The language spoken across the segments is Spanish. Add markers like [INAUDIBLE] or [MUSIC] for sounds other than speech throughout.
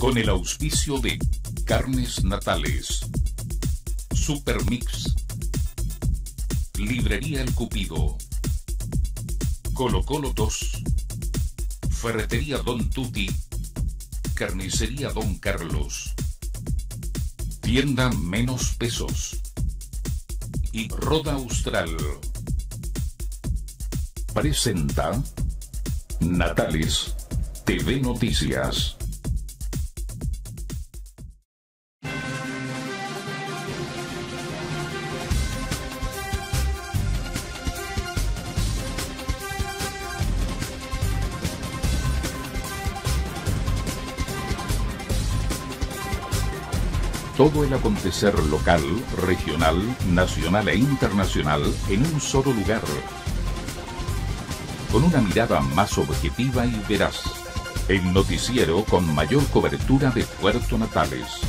con el auspicio de Carnes Natales, Supermix, Librería El Cupido, Colo Colo 2, Ferretería Don Tuti, Carnicería Don Carlos, Tienda Menos Pesos y Roda Austral. Presenta Natales TV Noticias. Todo el acontecer local, regional, nacional e internacional en un solo lugar. Con una mirada más objetiva y veraz. El noticiero con mayor cobertura de Puerto Natales.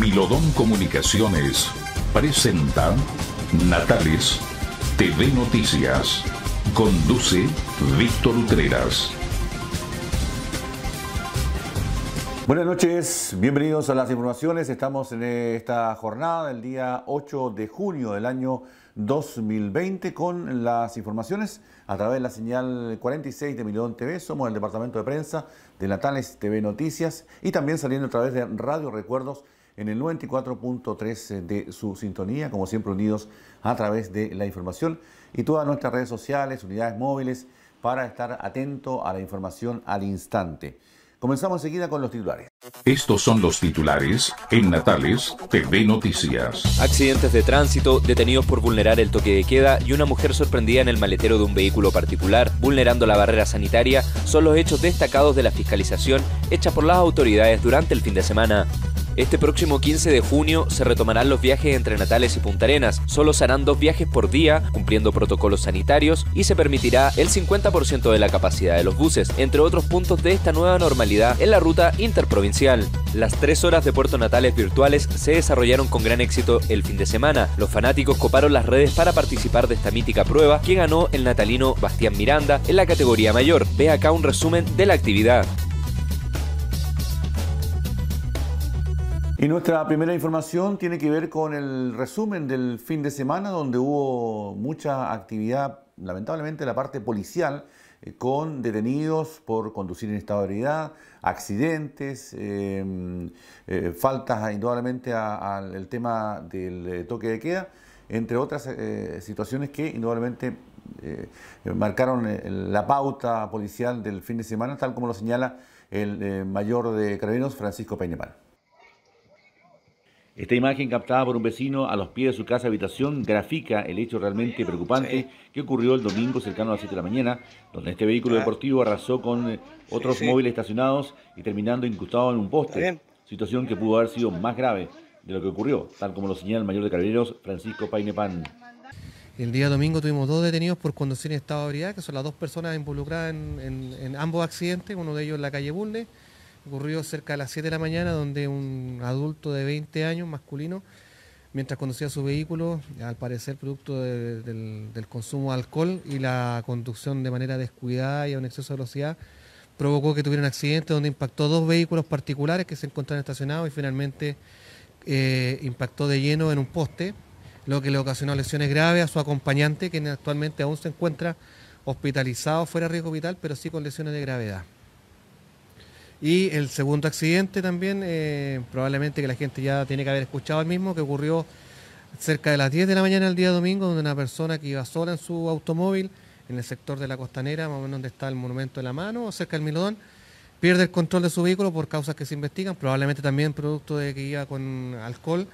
Milodón Comunicaciones presenta Natales TV Noticias. Conduce Víctor Utreras. Buenas noches, bienvenidos a las informaciones. Estamos en esta jornada del día 8 de junio del año 2020 con las informaciones a través de la señal 46 de Milón TV. Somos el departamento de prensa de Natales TV Noticias y también saliendo a través de Radio Recuerdos en el 94.3 de su sintonía, como siempre unidos a través de la información y todas nuestras redes sociales, unidades móviles, para estar atento a la información al instante. Comenzamos enseguida con los titulares. Estos son los titulares en Natales TV Noticias. Accidentes de tránsito, detenidos por vulnerar el toque de queda y una mujer sorprendida en el maletero de un vehículo particular, vulnerando la barrera sanitaria, son los hechos destacados de la fiscalización hecha por las autoridades durante el fin de semana. Este próximo 15 de junio se retomarán los viajes entre Natales y Punta Arenas. Solo se harán dos viajes por día, cumpliendo protocolos sanitarios, y se permitirá el 50% de la capacidad de los buses, entre otros puntos de esta nueva normalidad en la ruta interprovincial. Las tres horas de Puerto Natales virtuales se desarrollaron con gran éxito el fin de semana. Los fanáticos coparon las redes para participar de esta mítica prueba que ganó el natalino Bastián Miranda en la categoría mayor. Ve acá un resumen de la actividad. Y nuestra primera información tiene que ver con el resumen del fin de semana, donde hubo mucha actividad, lamentablemente, la parte policial, eh, con detenidos por conducir en estado de ebriedad, accidentes, eh, eh, faltas indudablemente al tema del toque de queda, entre otras situaciones que indudablemente marcaron la pauta policial del fin de semana, tal como lo señala el mayor de Carabineros, Francisco Peñamal. Esta imagen captada por un vecino a los pies de su casa habitación grafica el hecho realmente preocupante que ocurrió el domingo cercano a las 7 de la mañana, donde este vehículo deportivo arrasó con eh, otros móviles estacionados y terminando incrustado en un poste. Situación que pudo haber sido más grave de lo que ocurrió, tal como lo señala el mayor de carabineros, Francisco Painepan. El día domingo tuvimos dos detenidos por conducir en estado de ebriedad, que son las dos personas involucradas en, ambos accidentes, uno de ellos en la calle Bulne ocurrió cerca de las 7 de la mañana, donde un adulto de 20 años, masculino, mientras conducía su vehículo, al parecer producto del, consumo de alcohol y la conducción de manera descuidada y a un exceso de velocidad, provocó que tuviera un accidente donde impactó dos vehículos particulares que se encontraban estacionados y finalmente eh, impactó de lleno en un poste, lo que le ocasionó lesiones graves a su acompañante, que actualmente aún se encuentra hospitalizado fuera de riesgo vital, pero sí con lesiones de gravedad. Y el segundo accidente también, eh, probablemente que la gente ya tiene que haber escuchado el mismo, que ocurrió cerca de las 10 de la mañana el día domingo, donde una persona que iba sola en su automóvil, en el sector de la costanera, más o menos donde está el monumento de la mano, o cerca del Milodón, pierde el control de su vehículo por causas que se investigan, probablemente también producto de que iba con alcohol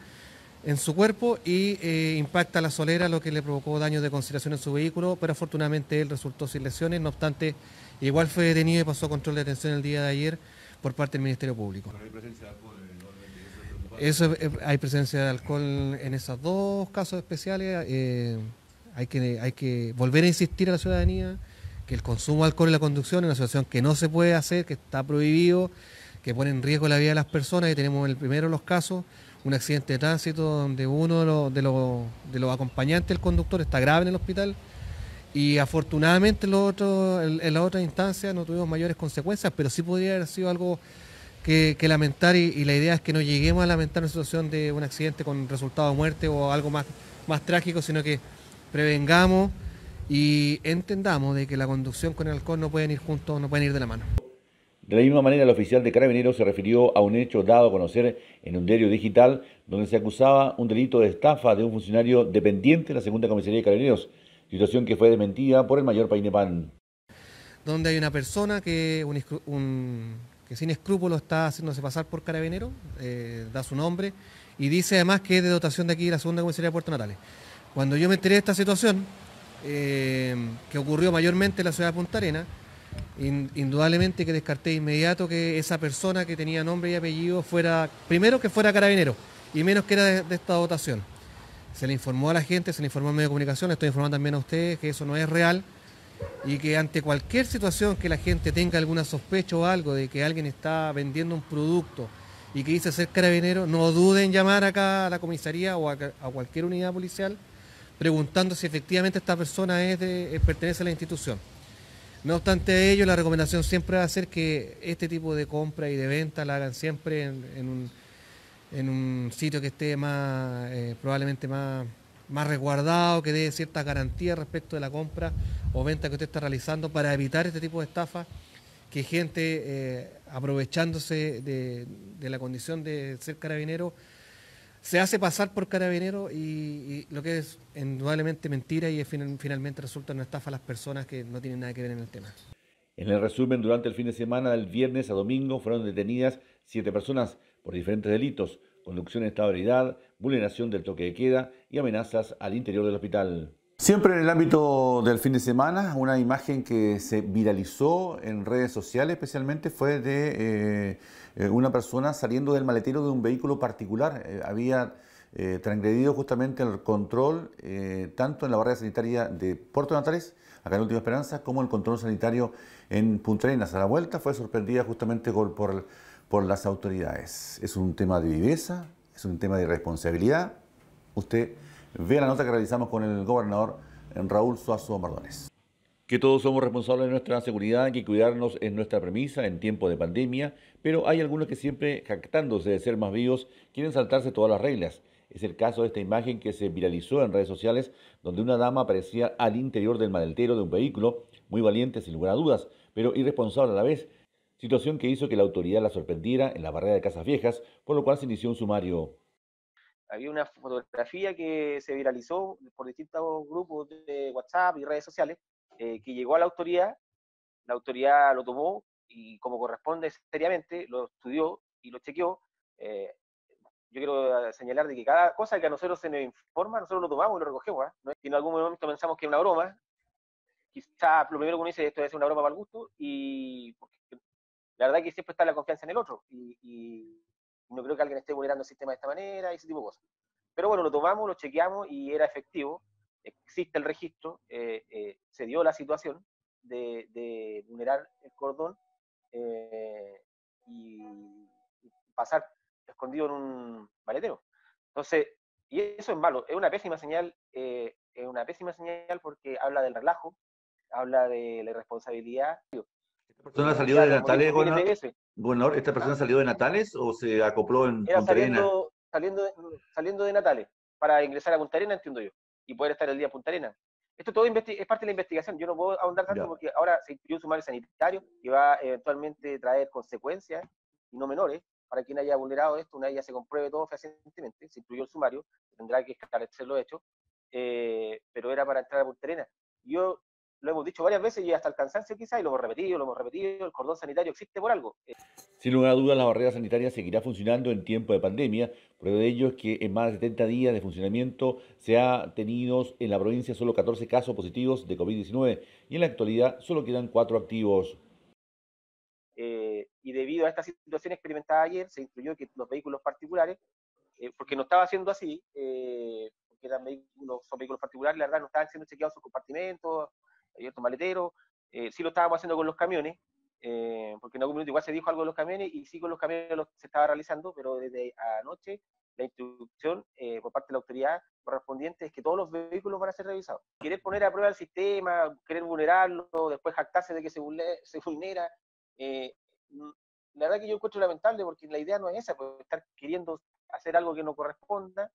en su cuerpo y eh, impacta la solera, lo que le provocó daños de consideración en su vehículo, pero afortunadamente él resultó sin lesiones, no obstante Igual fue detenido y pasó control de detención el día de ayer por parte del Ministerio Público. ¿Hay presencia de alcohol en Eso, eh, hay presencia de alcohol en esos dos casos especiales. Eh, hay, que, hay que volver a insistir a la ciudadanía que el consumo de alcohol en la conducción es una situación que no se puede hacer, que está prohibido, que pone en riesgo la vida de las personas. Y tenemos el primero de los casos, un accidente de tránsito donde uno de los, de los, de los acompañantes del conductor está grave en el hospital Y afortunadamente en, la otra instancia no tuvimos mayores consecuencias, pero sí podría haber sido algo que, lamentar y, la idea es que no lleguemos a lamentar una situación de un accidente con resultado de muerte o algo más, más trágico, sino que prevengamos y entendamos de que la conducción con el alcohol no pueden ir juntos, no pueden ir de la mano. De la misma manera, el oficial de Carabineros se refirió a un hecho dado a conocer en un diario digital donde se acusaba un delito de estafa de un funcionario dependiente de la segunda comisaría de Carabineros, situación que fue desmentida por el mayor Painepan. Donde hay una persona que, sin escrúpulos está haciéndose pasar por carabinero, eh, da su nombre y dice además que es de dotación de aquí de la segunda comisaría de Puerto Natales. Cuando yo me enteré de esta situación, eh, que ocurrió mayormente en la ciudad de Punta Arena, indudablemente que descarté inmediato que esa persona que tenía nombre y apellido fuera, primero que fuera carabinero y menos que era de, esta dotación. Se le informó a la gente, se le informó al medio de comunicación, estoy informando también a ustedes que eso no es real y que ante cualquier situación que la gente tenga alguna sospecha o algo de que alguien está vendiendo un producto y que dice ser carabinero, no duden en llamar acá a la comisaría o a, cualquier unidad policial preguntando si efectivamente esta persona es de, pertenece a la institución. No obstante ello, la recomendación siempre va a ser que este tipo de compra y de venta la hagan siempre en, un, sitio que esté más, eh, probablemente más, más resguardado, que dé cierta garantía respecto de la compra o venta que usted está realizando para evitar este tipo de estafas, que gente eh, aprovechándose de, de, la condición de ser carabinero se hace pasar por carabinero y, lo que es indudablemente mentira y finalmente resulta una estafa a las personas que no tienen nada que ver en el tema. En el resumen, durante el fin de semana, del viernes a domingo, fueron detenidas siete personas por diferentes delitos, conducción en estado de vulneración del toque de queda y amenazas al interior del hospital. Siempre en el ámbito del fin de semana, una imagen que se viralizó en redes sociales especialmente fue de eh, eh, una persona saliendo del maletero de un vehículo particular. Eh, había transgredido justamente el control tanto en la barrera sanitaria de Puerto Natales, acá en Última Esperanza, como el control sanitario en Punta Arenas. A la vuelta fue sorprendida justamente por, por, por las autoridades. Es un tema de viveza, es un tema de responsabilidad. Usted Vea la nota que realizamos con el gobernador Raúl Suazo Mardones. Que todos somos responsables de nuestra seguridad, que cuidarnos es nuestra premisa en tiempo de pandemia, pero hay algunos que siempre, jactándose de ser más vivos, quieren saltarse todas las reglas. Es el caso de esta imagen que se viralizó en redes sociales, donde una dama aparecía al interior del madeltero de un vehículo, muy valiente sin lugar a dudas, pero irresponsable a la vez, situación que hizo que la autoridad la sorprendiera en la barrera de Casas Viejas, por lo cual se inició un sumario había una fotografía que se viralizó por distintos grupos de WhatsApp y redes sociales, eh, que llegó a la autoridad, la autoridad lo tomó y como corresponde seriamente, lo estudió y lo chequeó. Eh, yo quiero señalar de que cada cosa que a nosotros se nos informa, nosotros lo tomamos y lo recogemos. ¿ah? ¿no? Y en algún momento pensamos que es una broma, quizá lo primero que uno dice esto es una broma para el gusto, y la verdad es que siempre está la confianza en el otro. y no creo que alguien esté vulnerando el sistema de esta manera y ese tipo de cosas. Pero bueno, lo tomamos, lo chequeamos y era efectivo. Existe el registro, eh, eh, se dio la situación de, vulnerar el cordón eh, y, pasar escondido en un maletero. Entonces, y eso es malo, es una pésima señal, es una pésima señal porque habla del relajo, habla de la irresponsabilidad. ¿Esta persona salió de Natales, gobernador? ¿Esta persona salió de Natales o se acopló en Era Punta saliendo, Saliendo de, saliendo de Natales para ingresar a Punta Arena, entiendo yo, y poder estar el día a Punta Arena. Esto todo es parte de la investigación. Yo no puedo ahondar tanto porque ahora se incluyó un sumario sanitario que va eventualmente traer consecuencias y no menores para quien haya vulnerado esto, una vez ya se compruebe todo fehacientemente, se incluyó el sumario, tendrá que esclarecer lo hecho, eh, pero era para entrar a Punta Arena. Yo lo hemos dicho varias veces y hasta el cansancio quizá, y lo hemos repetido, lo hemos repetido, el cordón sanitario existe por algo. Sin lugar a dudas, la barrera sanitaria seguirá funcionando en tiempo de pandemia. Prueba de ello es que en más de 70 días de funcionamiento se ha tenido en la provincia solo 14 casos positivos de COVID-19 y en la actualidad solo quedan 4 activos. Eh, y debido a esta situación experimentada ayer, se incluyó que los vehículos particulares, eh, porque no estaba haciendo así, eh, porque eran vehículos, son vehículos particulares, la verdad no estaban siendo chequeados sus compartimentos, abierto maletero, eh, sí lo estábamos haciendo con los camiones, eh, porque en algún momento igual se dijo algo de los camiones y sí con los camiones se estaba realizando, pero desde anoche la instrucción eh, por parte de la autoridad correspondiente es que todos los vehículos van a ser revisados. Querer poner a prueba el sistema, querer vulnerarlo, después jactarse de que se, vulnera, eh, la verdad que yo encuentro lamentable porque la idea no es esa, pues, estar queriendo hacer algo que no corresponda,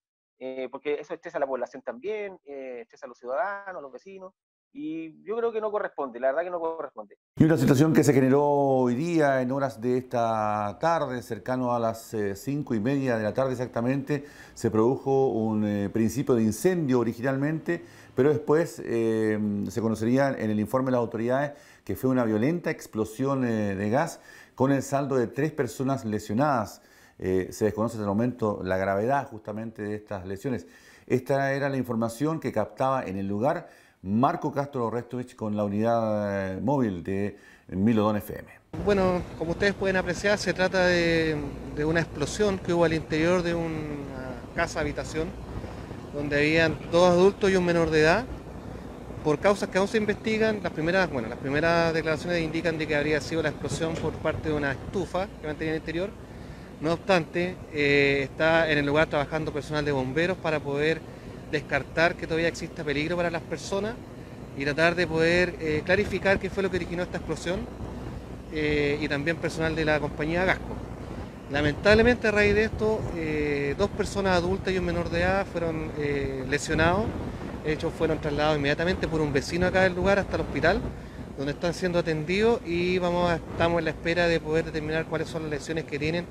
porque eso estresa a la población también, estresa a los ciudadanos, a los vecinos, y yo creo que no corresponde, la verdad que no corresponde. Y una situación que se generó hoy día en horas de esta tarde, cercano a las eh, cinco y media de la tarde exactamente, se produjo un principio de incendio originalmente, pero después se conocería en el informe de las autoridades que fue una violenta explosión de gas con el saldo de tres personas lesionadas. Eh, se desconoce hasta el momento la gravedad justamente de estas lesiones. Esta era la información que captaba en el lugar Marco Castro Restovich con la unidad eh, móvil de Milodón FM. Bueno, como ustedes pueden apreciar, se trata de, una explosión que hubo al interior de una casa habitación donde habían dos adultos y un menor de edad. Por causas que aún se investigan, las primeras, bueno, las primeras declaraciones indican de que habría sido la explosión por parte de una estufa que mantenía en el interior no obstante, eh, está en el lugar trabajando personal de bomberos para poder descartar que todavía exista peligro para las personas y tratar de poder eh, clarificar qué fue lo que originó esta explosión eh, y también personal de la compañía Gasco. Lamentablemente a raíz de esto, dos personas adultas y un menor de edad fueron lesionados. De hecho, fueron trasladados inmediatamente por un vecino acá del lugar hasta el hospital, donde están siendo atendidos y vamos estamos en la espera de poder determinar cuáles son las lesiones que tienen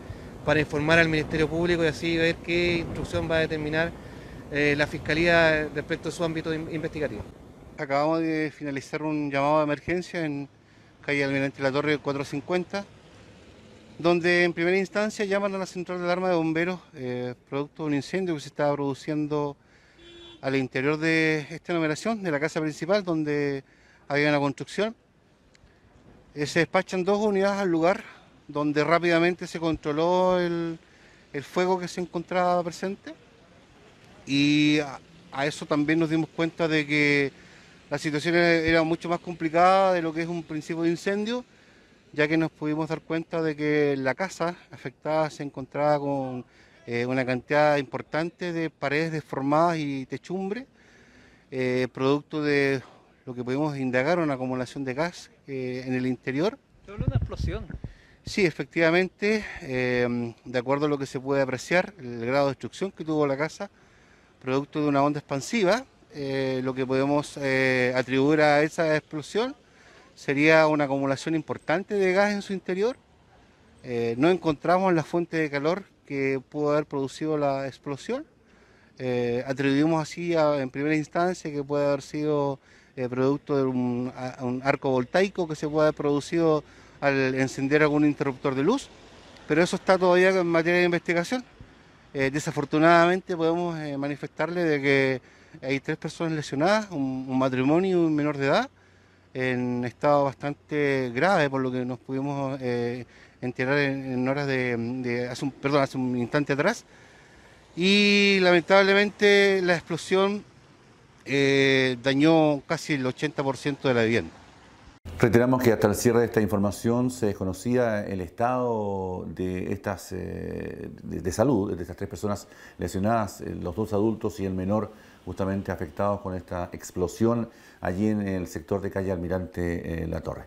para informar al Ministerio Público y así ver qué instrucción va a determinar eh, la Fiscalía respecto a su ámbito investigativo. Acabamos de finalizar un llamado de emergencia en calle Almirante La Torre 450, donde en primera instancia llaman a la central de alarma de bomberos eh, producto de un incendio que se estaba produciendo al interior de esta numeración, de la casa principal, donde había una construcción. Eh, se despachan dos unidades al lugar donde rápidamente se controló el, fuego que se encontraba presente y a, eso también nos dimos cuenta de que la situación era mucho más complicada de lo que es un principio de incendio, ya que nos pudimos dar cuenta de que la casa afectada se encontraba con eh, una cantidad importante de paredes deformadas y techumbre, eh, producto de lo que pudimos indagar, una acumulación de gas eh, en el interior. ¿Pero una explosión? Sí, efectivamente, eh, de acuerdo a lo que se puede apreciar, el grado de destrucción que tuvo la casa, producto de una onda expansiva, eh, lo que podemos eh, atribuir a esa explosión sería una acumulación importante de gas en su interior. no encontramos la fuente de calor que pudo haber producido la explosión. atribuimos así en primera instancia que puede haber sido producto de un, un arco voltaico que se puede haber producido al encender algún interruptor de luz, pero eso está todavía en materia de investigación. Eh, desafortunadamente podemos eh, manifestarle de que hay tres personas lesionadas, un, matrimonio y un menor de edad, en estado bastante grave, por lo que nos pudimos eh, enterar en, horas de, perdón, hace un instante atrás. Y lamentablemente la explosión dañó casi el 80% de la vivienda. Reiteramos que hasta el cierre de esta información se desconocía el estado de estas eh, de, salud de estas tres personas lesionadas, eh, los dos adultos y el menor justamente afectados con esta explosión allí en el sector de calle Almirante eh, La Torre.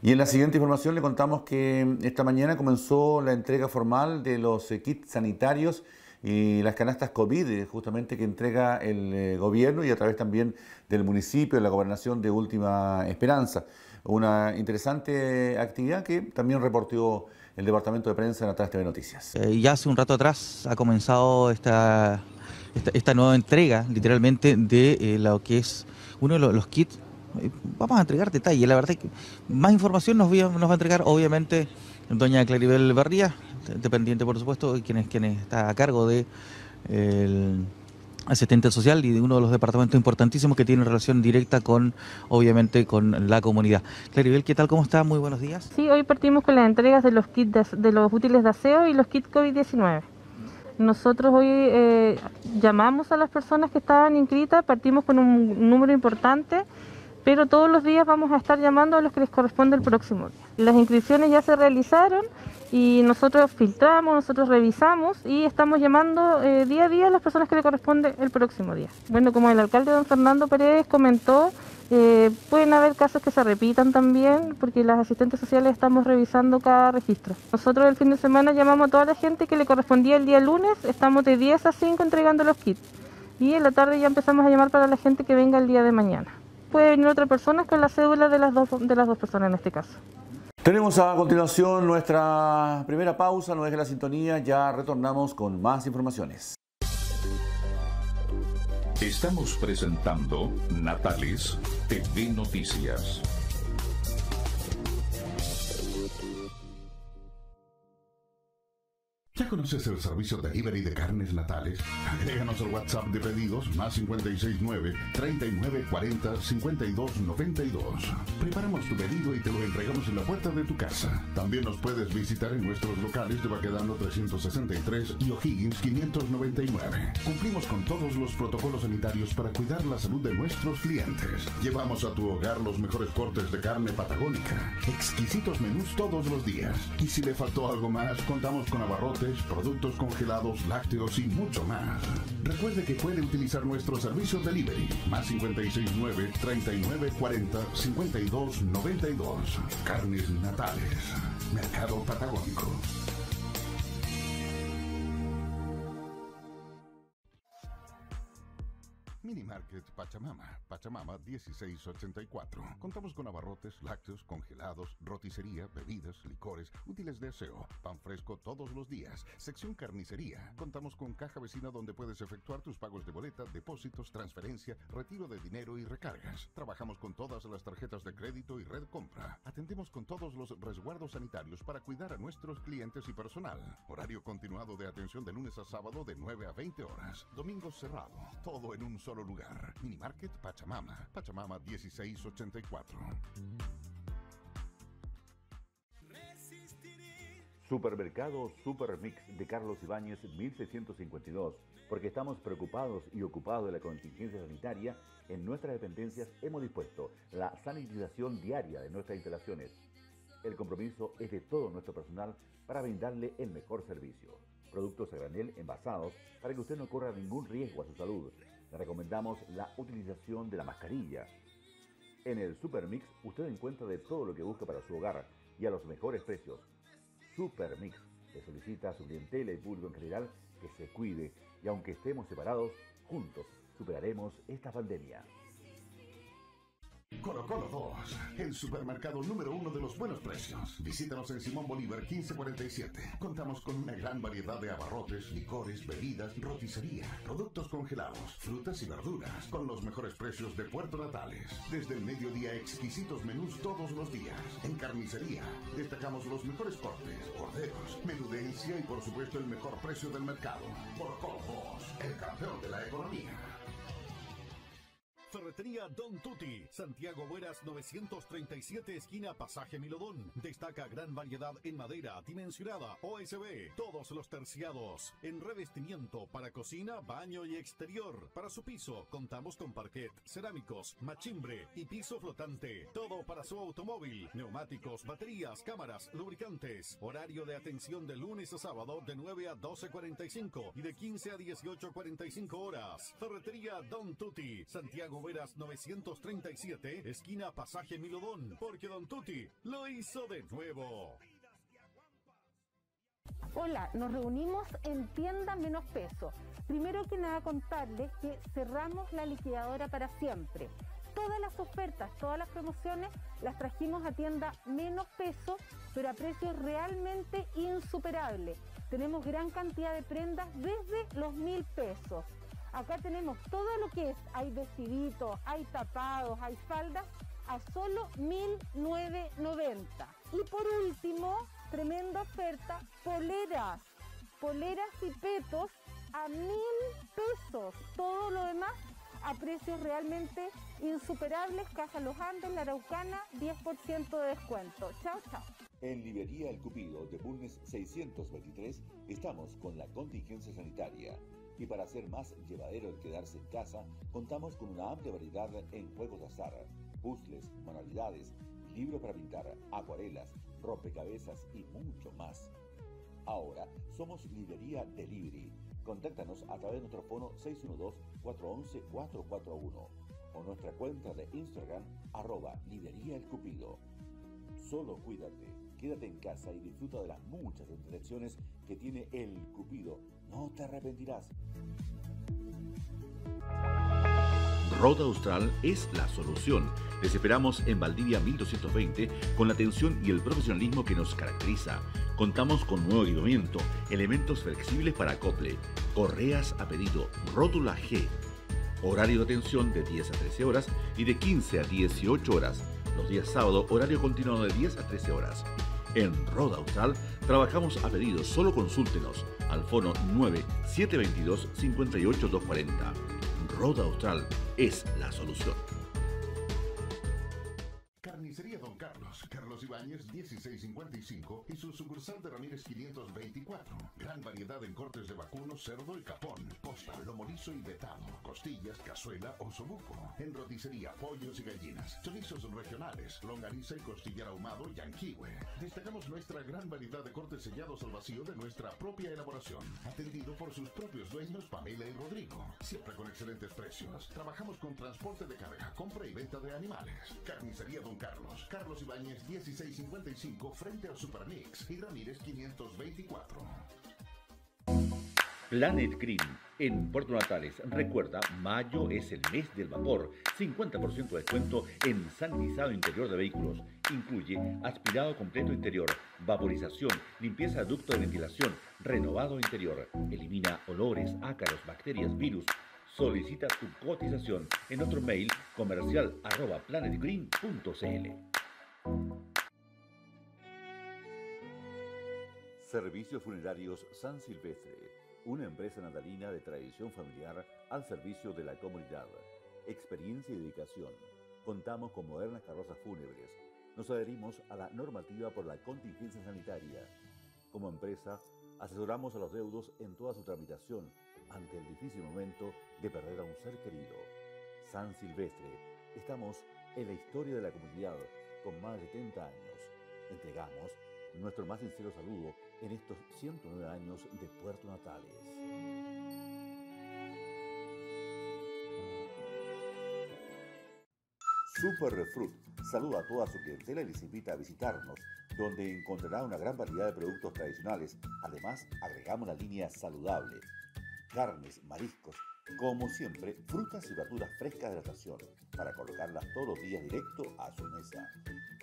Y en la siguiente información le contamos que esta mañana comenzó la entrega formal de los kits sanitarios y las canastas COVID, justamente que entrega el gobierno y a través también del municipio, de la gobernación de Última Esperanza una interesante actividad que también reportó el Departamento de Prensa en Atrás TV Noticias. Eh, ya hace un rato atrás ha comenzado esta, esta, nueva entrega, literalmente, de eh, lo que es uno de los, kits. Eh, vamos a entregar detalles, la verdad que más información nos, nos va a entregar, obviamente, doña Claribel Barría, dependiente, por supuesto, quien, es, quien está a cargo de asistente social y de uno de los departamentos importantísimos que tiene relación directa con, obviamente, con la comunidad. Claribel, ¿qué tal? ¿Cómo está? Muy buenos días. Sí, hoy partimos con las entregas de los kits de, los útiles de aseo y los kits COVID-19. Nosotros hoy eh, llamamos a las personas que estaban inscritas, partimos con un número importante, pero todos los días vamos a estar llamando a los que les corresponde el próximo día. Las inscripciones ya se realizaron y nosotros filtramos, nosotros revisamos y estamos llamando eh, día a día a las personas que le corresponde el próximo día. Bueno, como el alcalde don Fernando Paredes comentó, eh, pueden haber casos que se repitan también porque las asistentes sociales estamos revisando cada registro. Nosotros el fin de semana llamamos a toda la gente que le correspondía el día lunes, estamos de 10 a 5 entregando los kits y en la tarde ya empezamos a llamar para la gente que venga el día de mañana. Puede venir otra persona con la cédula de las dos, de las dos personas en este caso. Tenemos a continuación nuestra primera pausa, no deje la sintonía, ya retornamos con más informaciones. Estamos presentando Natales TV Noticias. ¿Ya conoces el servicio delivery de carnes natales? Agréganos al WhatsApp de pedidos más 569-3940-5292. Preparamos tu pedido y te lo entregamos en la puerta de tu casa. También nos puedes visitar en nuestros locales de Baquedano 363 y O'Higgins 599. Cumplimos con todos los protocolos sanitarios para cuidar la salud de nuestros clientes. Llevamos a tu hogar los mejores cortes de carne patagónica, exquisitos menús todos los días. Y si le faltó algo más, contamos con abarrotes productos congelados, lácteos y mucho más. Recuerde que puede utilizar nuestro servicio delivery más 569 3940 5292. Carnes Natales. Mercado Patagónico. Mini Market Pachamama, Pachamama 1684. Contamos con abarrotes, lácteos, congelados, roticería, bebidas, licores, útiles de aseo, pan fresco todos los días, sección carnicería. Contamos con caja vecina donde puedes efectuar tus pagos de boleta, depósitos, transferencia, retiro de dinero y recargas. Trabajamos con todas las tarjetas de crédito y red compra. Atendemos con todos los resguardos sanitarios para cuidar a nuestros clientes y personal. Horario continuado de atención de lunes a sábado de 9 a 20 horas. Domingo cerrado. Todo en un solo lugar. Minimarket Pachamama. Pachamama 1684. Supermercado Supermix de Carlos Ibáñez 1652, porque estamos preocupados y ocupados de la contingencia sanitaria, en nuestras dependencias hemos dispuesto la sanitización diaria de nuestras instalaciones. El compromiso es de todo nuestro personal para brindarle el mejor servicio. Productos a granel envasados para que usted no corra ningún riesgo a su salud. Le recomendamos la utilización de la mascarilla. En el Supermix usted encuentra de todo lo que busca para su hogar y a los mejores precios. Supermix le solicita a su clientela y público en general que se cuide y aunque estemos separados, juntos superaremos esta pandemia. Colo Colo 2, el supermercado número uno de los buenos precios. Visítanos en Simón Bolívar 1547. Contamos con una gran variedad de abarrotes, licores, bebidas, roticería, productos congelados, frutas y verduras, con los mejores precios de Puerto Natales. Desde el mediodía, exquisitos menús todos los días. En carnicería, destacamos los mejores cortes, corderos, menudencia y por supuesto el mejor precio del mercado. Colo Colo 2, el campeón de la economía. Ferretería Don Tutti, Santiago Bueras 937, esquina Pasaje Milodón. Destaca gran variedad en madera, dimensionada, OSB, todos los terciados. En revestimiento para cocina, baño y exterior. Para su piso, contamos con parquet, cerámicos, machimbre y piso flotante. Todo para su automóvil, neumáticos, baterías, cámaras, lubricantes. Horario de atención de lunes a sábado de 9 a 12.45 y de 15 a 18.45 horas. Ferretería Don Tutti, Santiago Veras 937, esquina Pasaje Milodón, porque Don Tutti lo hizo de nuevo. Hola, nos reunimos en Tienda Menos Peso. Primero que nada contarles que cerramos la liquidadora para siempre. Todas las ofertas, todas las promociones las trajimos a tienda menos peso, pero a precios realmente insuperables. Tenemos gran cantidad de prendas desde los mil pesos. Acá tenemos todo lo que es, hay vestiditos, hay tapados, hay faldas, a solo 1.990. Y por último, tremenda oferta, poleras, poleras y petos a mil pesos. Todo lo demás a precios realmente insuperables. Casa Los Andes, La Araucana, 10% de descuento. Chao, chao. En Librería El Cupido de Bulnes 623 estamos con la contingencia sanitaria. Y para hacer más llevadero el quedarse en casa, contamos con una amplia variedad en juegos de azar, puzzles, manualidades, libros para pintar, acuarelas, rompecabezas y mucho más. Ahora somos Librería Delivery. Contáctanos a través de nuestro fono 612-411-441 o nuestra cuenta de Instagram arroba Librería El Cupido. Solo cuídate, quédate en casa y disfruta de las muchas entretenciones que tiene El Cupido. No te arrepentirás. Roda Austral es la solución. Les esperamos en Valdivia 1220 con la atención y el profesionalismo que nos caracteriza. Contamos con nuevo equipamiento, elementos flexibles para acople, correas a pedido, rótula G, horario de atención de 10 a 13 horas y de 15 a 18 horas. Los días sábado, horario continuado de 10 a 13 horas. En Roda Austral trabajamos a pedido, solo consúltenos al fono 9722 58240. Roda Austral es la solución. Ibáñez 1655 y su sucursal de Ramírez 524. Gran variedad en cortes de vacuno, cerdo y capón, costa, lomo liso y vetado, costillas, cazuela o sobuco. En roticería, pollos y gallinas, chorizos regionales, longaniza y costillar ahumado y anquihue. Destacamos nuestra gran variedad de cortes sellados al vacío de nuestra propia elaboración, atendido por sus propios dueños Pamela y Rodrigo. Siempre con excelentes precios. Trabajamos con transporte de carga, compra y venta de animales. Carnicería Don Carlos, Carlos Ibáñez 1655 frente al Supermix y Ramírez 524. Planet Green en Puerto Natales. Recuerda, mayo es el mes del vapor. 50% de descuento en sanitizado interior de vehículos. Incluye aspirado completo interior, vaporización, limpieza de ducto de ventilación, renovado interior. Elimina olores, ácaros, bacterias, virus. Solicita tu cotización en otro mail comercial arroba planetgreen.cl. Servicios Funerarios San Silvestre, una empresa natalina de tradición familiar al servicio de la comunidad. Experiencia y dedicación. Contamos con modernas carrozas fúnebres. Nos adherimos a la normativa por la contingencia sanitaria. Como empresa, asesoramos a los deudos en toda su tramitación ante el difícil momento de perder a un ser querido. San Silvestre, estamos en la historia de la comunidad con más de 70 años. Entregamos nuestro más sincero saludo en estos 109 años de Puerto Natales. Super saluda a toda su clientela y les invita a visitarnos, donde encontrará una gran variedad de productos tradicionales. Además, agregamos la línea saludable, carnes, mariscos, como siempre, frutas y verduras frescas de la estación, para colocarlas todos los días directo a su mesa.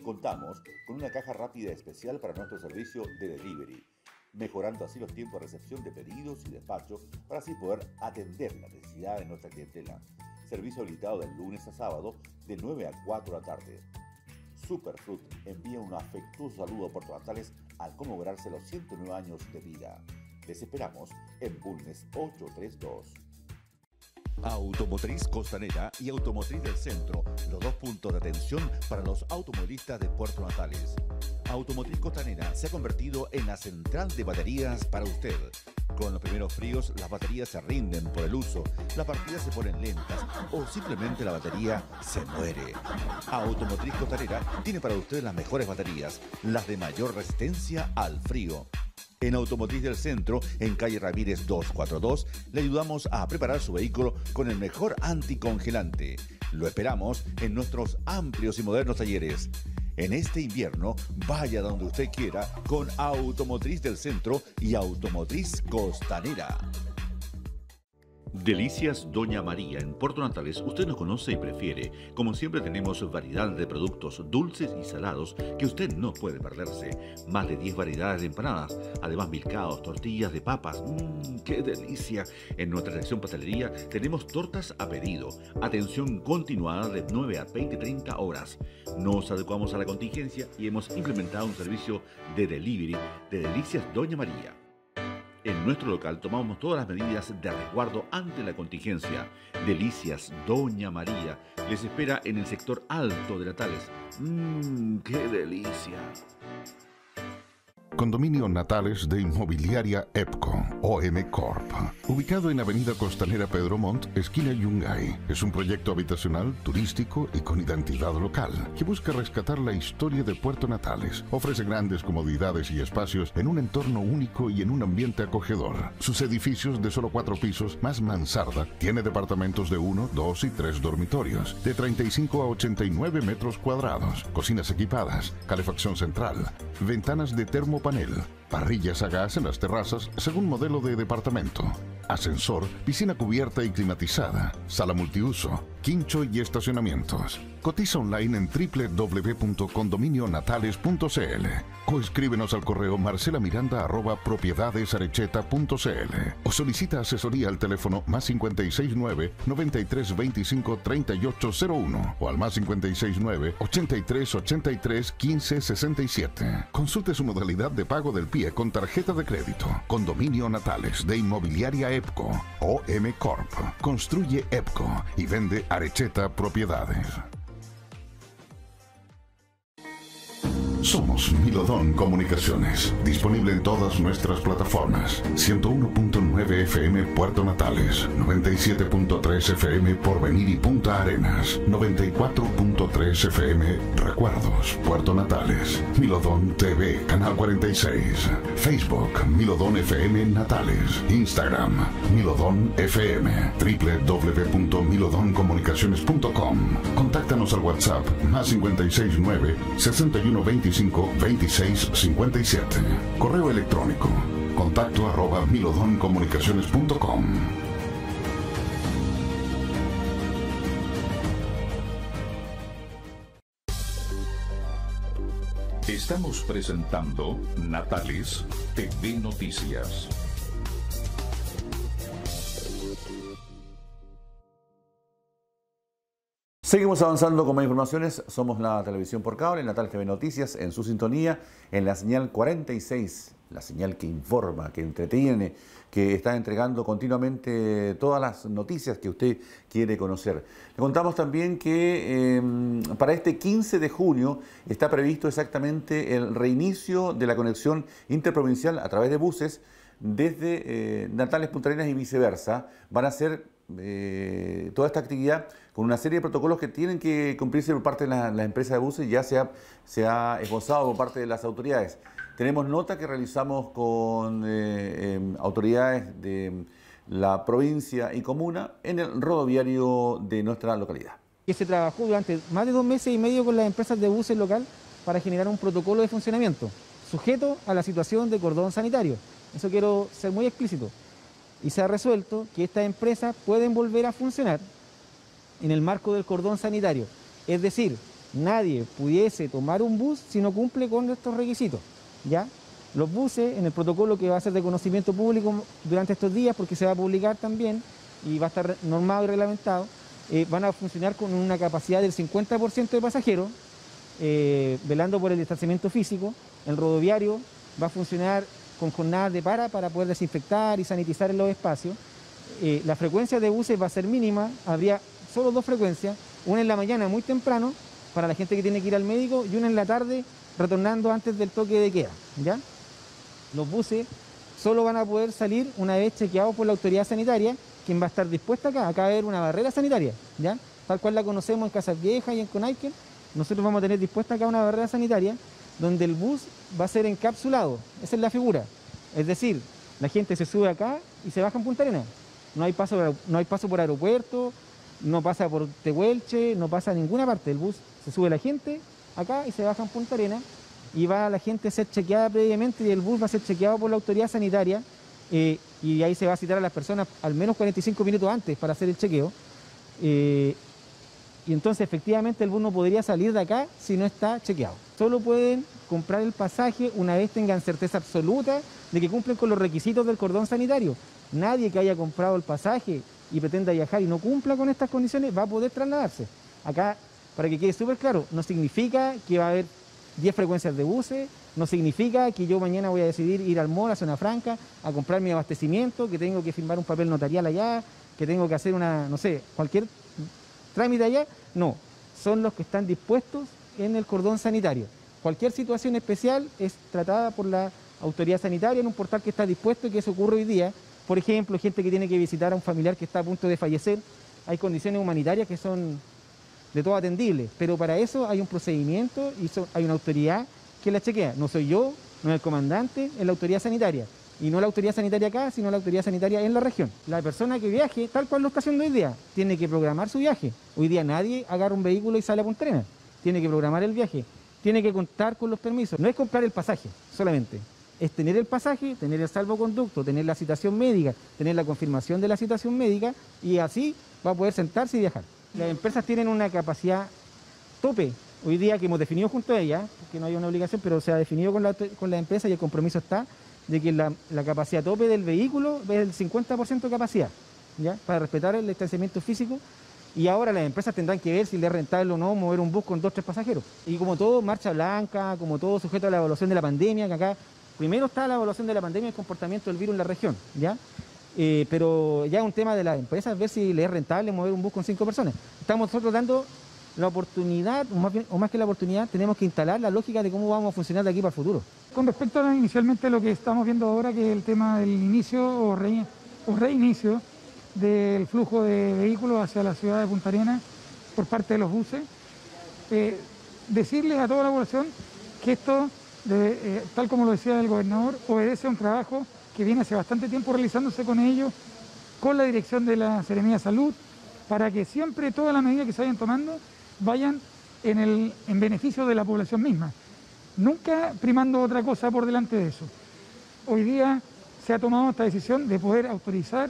Contamos con una caja rápida especial para nuestro servicio de delivery, mejorando así los tiempos de recepción de pedidos y despacho para así poder atender la necesidad de nuestra clientela. Servicio habilitado del lunes a sábado de 9 a 4 de la tarde. Superfruit envía un afectuoso saludo Puerto Natales al conmemorarse los 109 años de vida. Les esperamos en Bulnes 832. Automotriz Costanera y Automotriz del Centro, los dos puntos de atención para los automovilistas de Puerto Natales. Automotriz Costanera se ha convertido en la central de baterías para usted. Con los primeros fríos, las baterías se rinden por el uso, las partidas se ponen lentas o simplemente la batería se muere. Automotriz Costanera tiene para usted las mejores baterías, las de mayor resistencia al frío. En Automotriz del Centro, en calle Ramírez 242, le ayudamos a preparar su vehículo con el mejor anticongelante. Lo esperamos en nuestros amplios y modernos talleres. En este invierno, vaya donde usted quiera con Automotriz del Centro y Automotriz Costanera. Delicias Doña María en Puerto Natales, usted nos conoce y prefiere. Como siempre tenemos variedad de productos dulces y salados que usted no puede perderse. Más de 10 variedades de empanadas, además milcaos, tortillas de papas. ¡Mmm, qué delicia! En nuestra sección pastelería tenemos tortas a pedido. Atención continuada de 9 a 20 30 horas. Nos adecuamos a la contingencia y hemos implementado un servicio de delivery de Delicias Doña María. En nuestro local tomamos todas las medidas de resguardo ante la contingencia. Delicias Doña María les espera en el sector alto de Natales. ¡Mmm, qué delicia! Condominio Natales de Inmobiliaria EPCO, OM Corp. Ubicado en Avenida Costanera Pedro Montt, esquina Yungay. Es un proyecto habitacional, turístico y con identidad local que busca rescatar la historia de Puerto Natales. Ofrece grandes comodidades y espacios en un entorno único y en un ambiente acogedor. Sus edificios de solo cuatro pisos más mansarda tiene departamentos de uno, dos y tres dormitorios, de 35 a 89 metros cuadrados, cocinas equipadas, calefacción central, ventanas de termo panel, parrillas a gas en las terrazas según modelo de departamento, ascensor, piscina cubierta y climatizada, sala multiuso, quincho y estacionamientos. Cotiza online en www.condominionatales.cl o escríbenos al correo marcelamiranda.propiedadesarecheta.cl o solicita asesoría al teléfono más 569 9325 3801 o al más 569 8383 1567. Consulte su modalidad de pago del pie con tarjeta de crédito. Condominio Natales de Inmobiliaria EPCO o M Corp. Construye EPCO y vende Arecheta Propiedades. Somos Milodón Comunicaciones, disponible en todas nuestras plataformas. 101.9 FM Puerto Natales, 97.3 FM Porvenir y Punta Arenas, 94.3 FM Recuerdos Puerto Natales, Milodón TV Canal 46, Facebook Milodón FM Natales, Instagram Milodón FM, www.milodoncomunicaciones.com. Contáctanos al WhatsApp más 569 6125 26 57. Correo electrónico. Contacto arroba milodoncomunicaciones.com. Estamos presentando Natales TV Noticias. Seguimos avanzando con más informaciones. Somos la televisión por cable, Natal TV Noticias, en su sintonía, en la señal 46, la señal que informa, que entretiene, que está entregando continuamente todas las noticias que usted quiere conocer. Le contamos también que eh, para este 15 de junio está previsto exactamente el reinicio de la conexión interprovincial a través de buses desde eh, Natales Punta Arenas y viceversa. Van a ser eh, toda esta actividad con una serie de protocolos que tienen que cumplirse por parte de las la empresas de buses ya se ha, se ha esbozado por parte de las autoridades. Tenemos nota que realizamos con eh, em, autoridades de la provincia y comuna en el rodoviario de nuestra localidad. Que se trabajó durante más de dos meses y medio con las empresas de buses local para generar un protocolo de funcionamiento sujeto a la situación de cordón sanitario. Eso quiero ser muy explícito. Y se ha resuelto que estas empresas pueden volver a funcionar en el marco del cordón sanitario. Es decir, nadie pudiese tomar un bus si no cumple con estos requisitos. ¿ya? Los buses, en el protocolo que va a ser de conocimiento público durante estos días, porque se va a publicar también y va a estar normado y reglamentado, eh, van a funcionar con una capacidad del 50% de pasajeros, eh, velando por el distanciamiento físico. El rodoviario va a funcionar con jornadas de para para poder desinfectar y sanitizar en los espacios. Eh, la frecuencia de buses va a ser mínima, habría solo dos frecuencias, una en la mañana muy temprano para la gente que tiene que ir al médico y una en la tarde retornando antes del toque de queda. ¿ya? Los buses solo van a poder salir una vez chequeados por la autoridad sanitaria, quien va a estar dispuesta acá. Acá va a haber una barrera sanitaria, ¿ya? tal cual la conocemos en Casas Viejas y en Conaiken. Nosotros vamos a tener dispuesta acá una barrera sanitaria donde el bus va a ser encapsulado. Esa es la figura. Es decir, la gente se sube acá y se baja en Punta Arenas. No hay paso, no hay paso por aeropuerto, no pasa por Tehuelche, no pasa a ninguna parte. El bus se sube la gente acá y se baja en Punta Arenas y va la gente a ser chequeada previamente y el bus va a ser chequeado por la autoridad sanitaria eh, y ahí se va a citar a las personas al menos 45 minutos antes para hacer el chequeo. Eh, y entonces efectivamente el bus no podría salir de acá si no está chequeado. Solo pueden comprar el pasaje una vez tengan certeza absoluta de que cumplen con los requisitos del cordón sanitario. Nadie que haya comprado el pasaje y pretenda viajar y no cumpla con estas condiciones va a poder trasladarse. Acá, para que quede súper claro, no significa que va a haber 10 frecuencias de buses, no significa que yo mañana voy a decidir ir al mall, a Zona Franca, a comprar mi abastecimiento, que tengo que firmar un papel notarial allá, que tengo que hacer una, no sé, cualquier trámite allá. No, son los que están dispuestos en el cordón sanitario. Cualquier situación especial es tratada por la autoridad sanitaria en un portal que está dispuesto y que eso ocurre hoy día. Por ejemplo, gente que tiene que visitar a un familiar que está a punto de fallecer, hay condiciones humanitarias que son de todo atendibles, pero para eso hay un procedimiento y hay una autoridad que la chequea. No soy yo, no es el comandante, es la autoridad sanitaria. Y no la autoridad sanitaria acá, sino la autoridad sanitaria en la región. La persona que viaje, tal cual lo está haciendo hoy día, tiene que programar su viaje. Hoy día nadie agarra un vehículo y sale a Punta Tiene que programar el viaje. Tiene que contar con los permisos. No es comprar el pasaje solamente. Es tener el pasaje, tener el salvoconducto, tener la citación médica, tener la confirmación de la citación médica y así va a poder sentarse y viajar. Las empresas tienen una capacidad tope hoy día que hemos definido junto a ellas, que no hay una obligación, pero se ha definido con la empresa y el compromiso está de que la, capacidad tope del vehículo es el 50% de capacidad, ¿ya? para respetar el distanciamiento físico. Y ahora las empresas tendrán que ver si le es rentable o no mover un bus con dos o tres pasajeros. Y como todo, marcha blanca, como todo sujeto a la evaluación de la pandemia, que acá primero está la evaluación de la pandemia y el comportamiento del virus en la región, ¿ya? Eh, pero ya es un tema de las empresas ver si le es rentable mover un bus con cinco personas. Estamos nosotros dando la oportunidad, o más, que la oportunidad, tenemos que instalar la lógica de cómo vamos a funcionar de aquí para el futuro. Con respecto a inicialmente lo que estamos viendo ahora, que es el tema del inicio o, reinicio del flujo de vehículos hacia la ciudad de Punta Arenas por parte de los buses, eh, decirles a toda la población que esto, eh, tal como lo decía el gobernador, obedece a un trabajo que viene hace bastante tiempo realizándose con ellos, con la dirección de la de Salud, para que siempre todas las medidas que se vayan tomando vayan en, el, en beneficio de la población misma, nunca primando otra cosa por delante de eso. Hoy día se ha tomado esta decisión de poder autorizar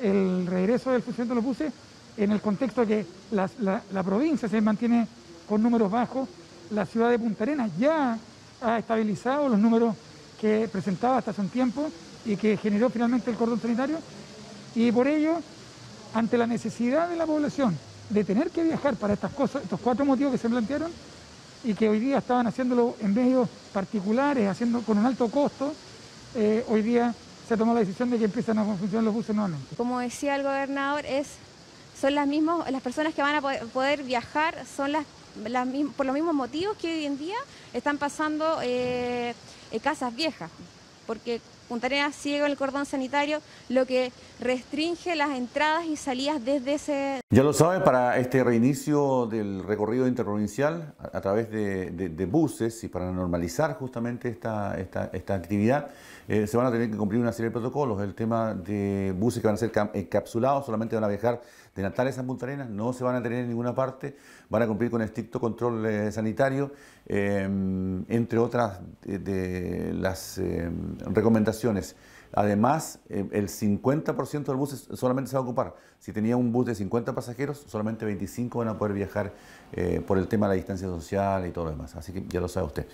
el regreso del funcionamiento de los buses en el contexto de que la, provincia se mantiene con números bajos, la ciudad de Punta Arenas ya ha estabilizado los números que presentaba hasta hace un tiempo y que generó finalmente el cordón sanitario. Y por ello, ante la necesidad de la población de tener que viajar para estas cosas, estos cuatro motivos que se plantearon y que hoy día estaban haciéndolo en medios particulares, haciendo con un alto costo, eh, hoy día se tomó la decisión de que empiezan a funcionar los buses nuevamente. Como decía el gobernador, es, son las, mismas, las personas que van a poder viajar, son las, por los mismos motivos que hoy en día están pasando eh, casas viejas, porque Punta Arenas sigue el cordón sanitario, lo que restringe las entradas y salidas desde ese... Ya lo saben, para este reinicio del recorrido interprovincial a, través de, buses y para normalizar justamente esta, esta, actividad, eh, se van a tener que cumplir una serie de protocolos. El tema de buses que van a ser encapsulados, solamente van a viajar de Natales a Punta Arenas, no se van a tener en ninguna parte, van a cumplir con estricto control eh, sanitario, em, entre otras de, las recomendaciones. Además, em, el 50% del bus solamente se va a ocupar. Si tenía un bus de 50 pasajeros, solamente 25 van a poder viajar eh, por el tema de la distancia social y todo lo demás. Así que ya lo sabe usted.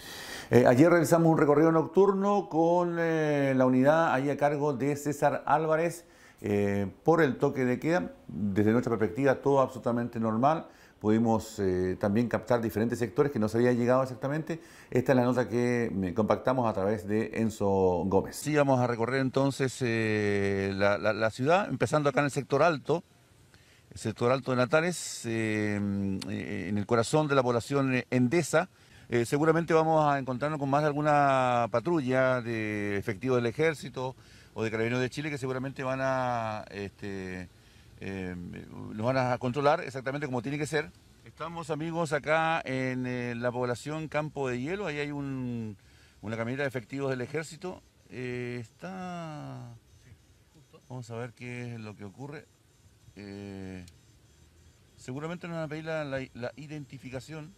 Eh, ayer realizamos un recorrido nocturno con la unidad ahí a cargo de César Álvarez. Eh, por el toque de queda. Desde nuestra perspectiva, todo absolutamente normal. Pudimos eh, también captar diferentes sectores que no se había llegado exactamente. Esta es la nota que compactamos a través de Enzo Gómez. Sí, vamos a recorrer entonces eh, la, ciudad, empezando acá en el sector alto, el sector alto de Natales, en el corazón de la población endesa. seguramente vamos a encontrarnos con más de alguna patrulla de efectivos del ejército, o de Carabineros de Chile que seguramente van a este, eh, van a controlar exactamente como tiene que ser. Estamos amigos acá en eh, la población Campo de Hielo, ahí hay un, una camioneta de efectivos del ejército. Eh, está... Vamos a ver qué es lo que ocurre. seguramente nos van a pedir la identificación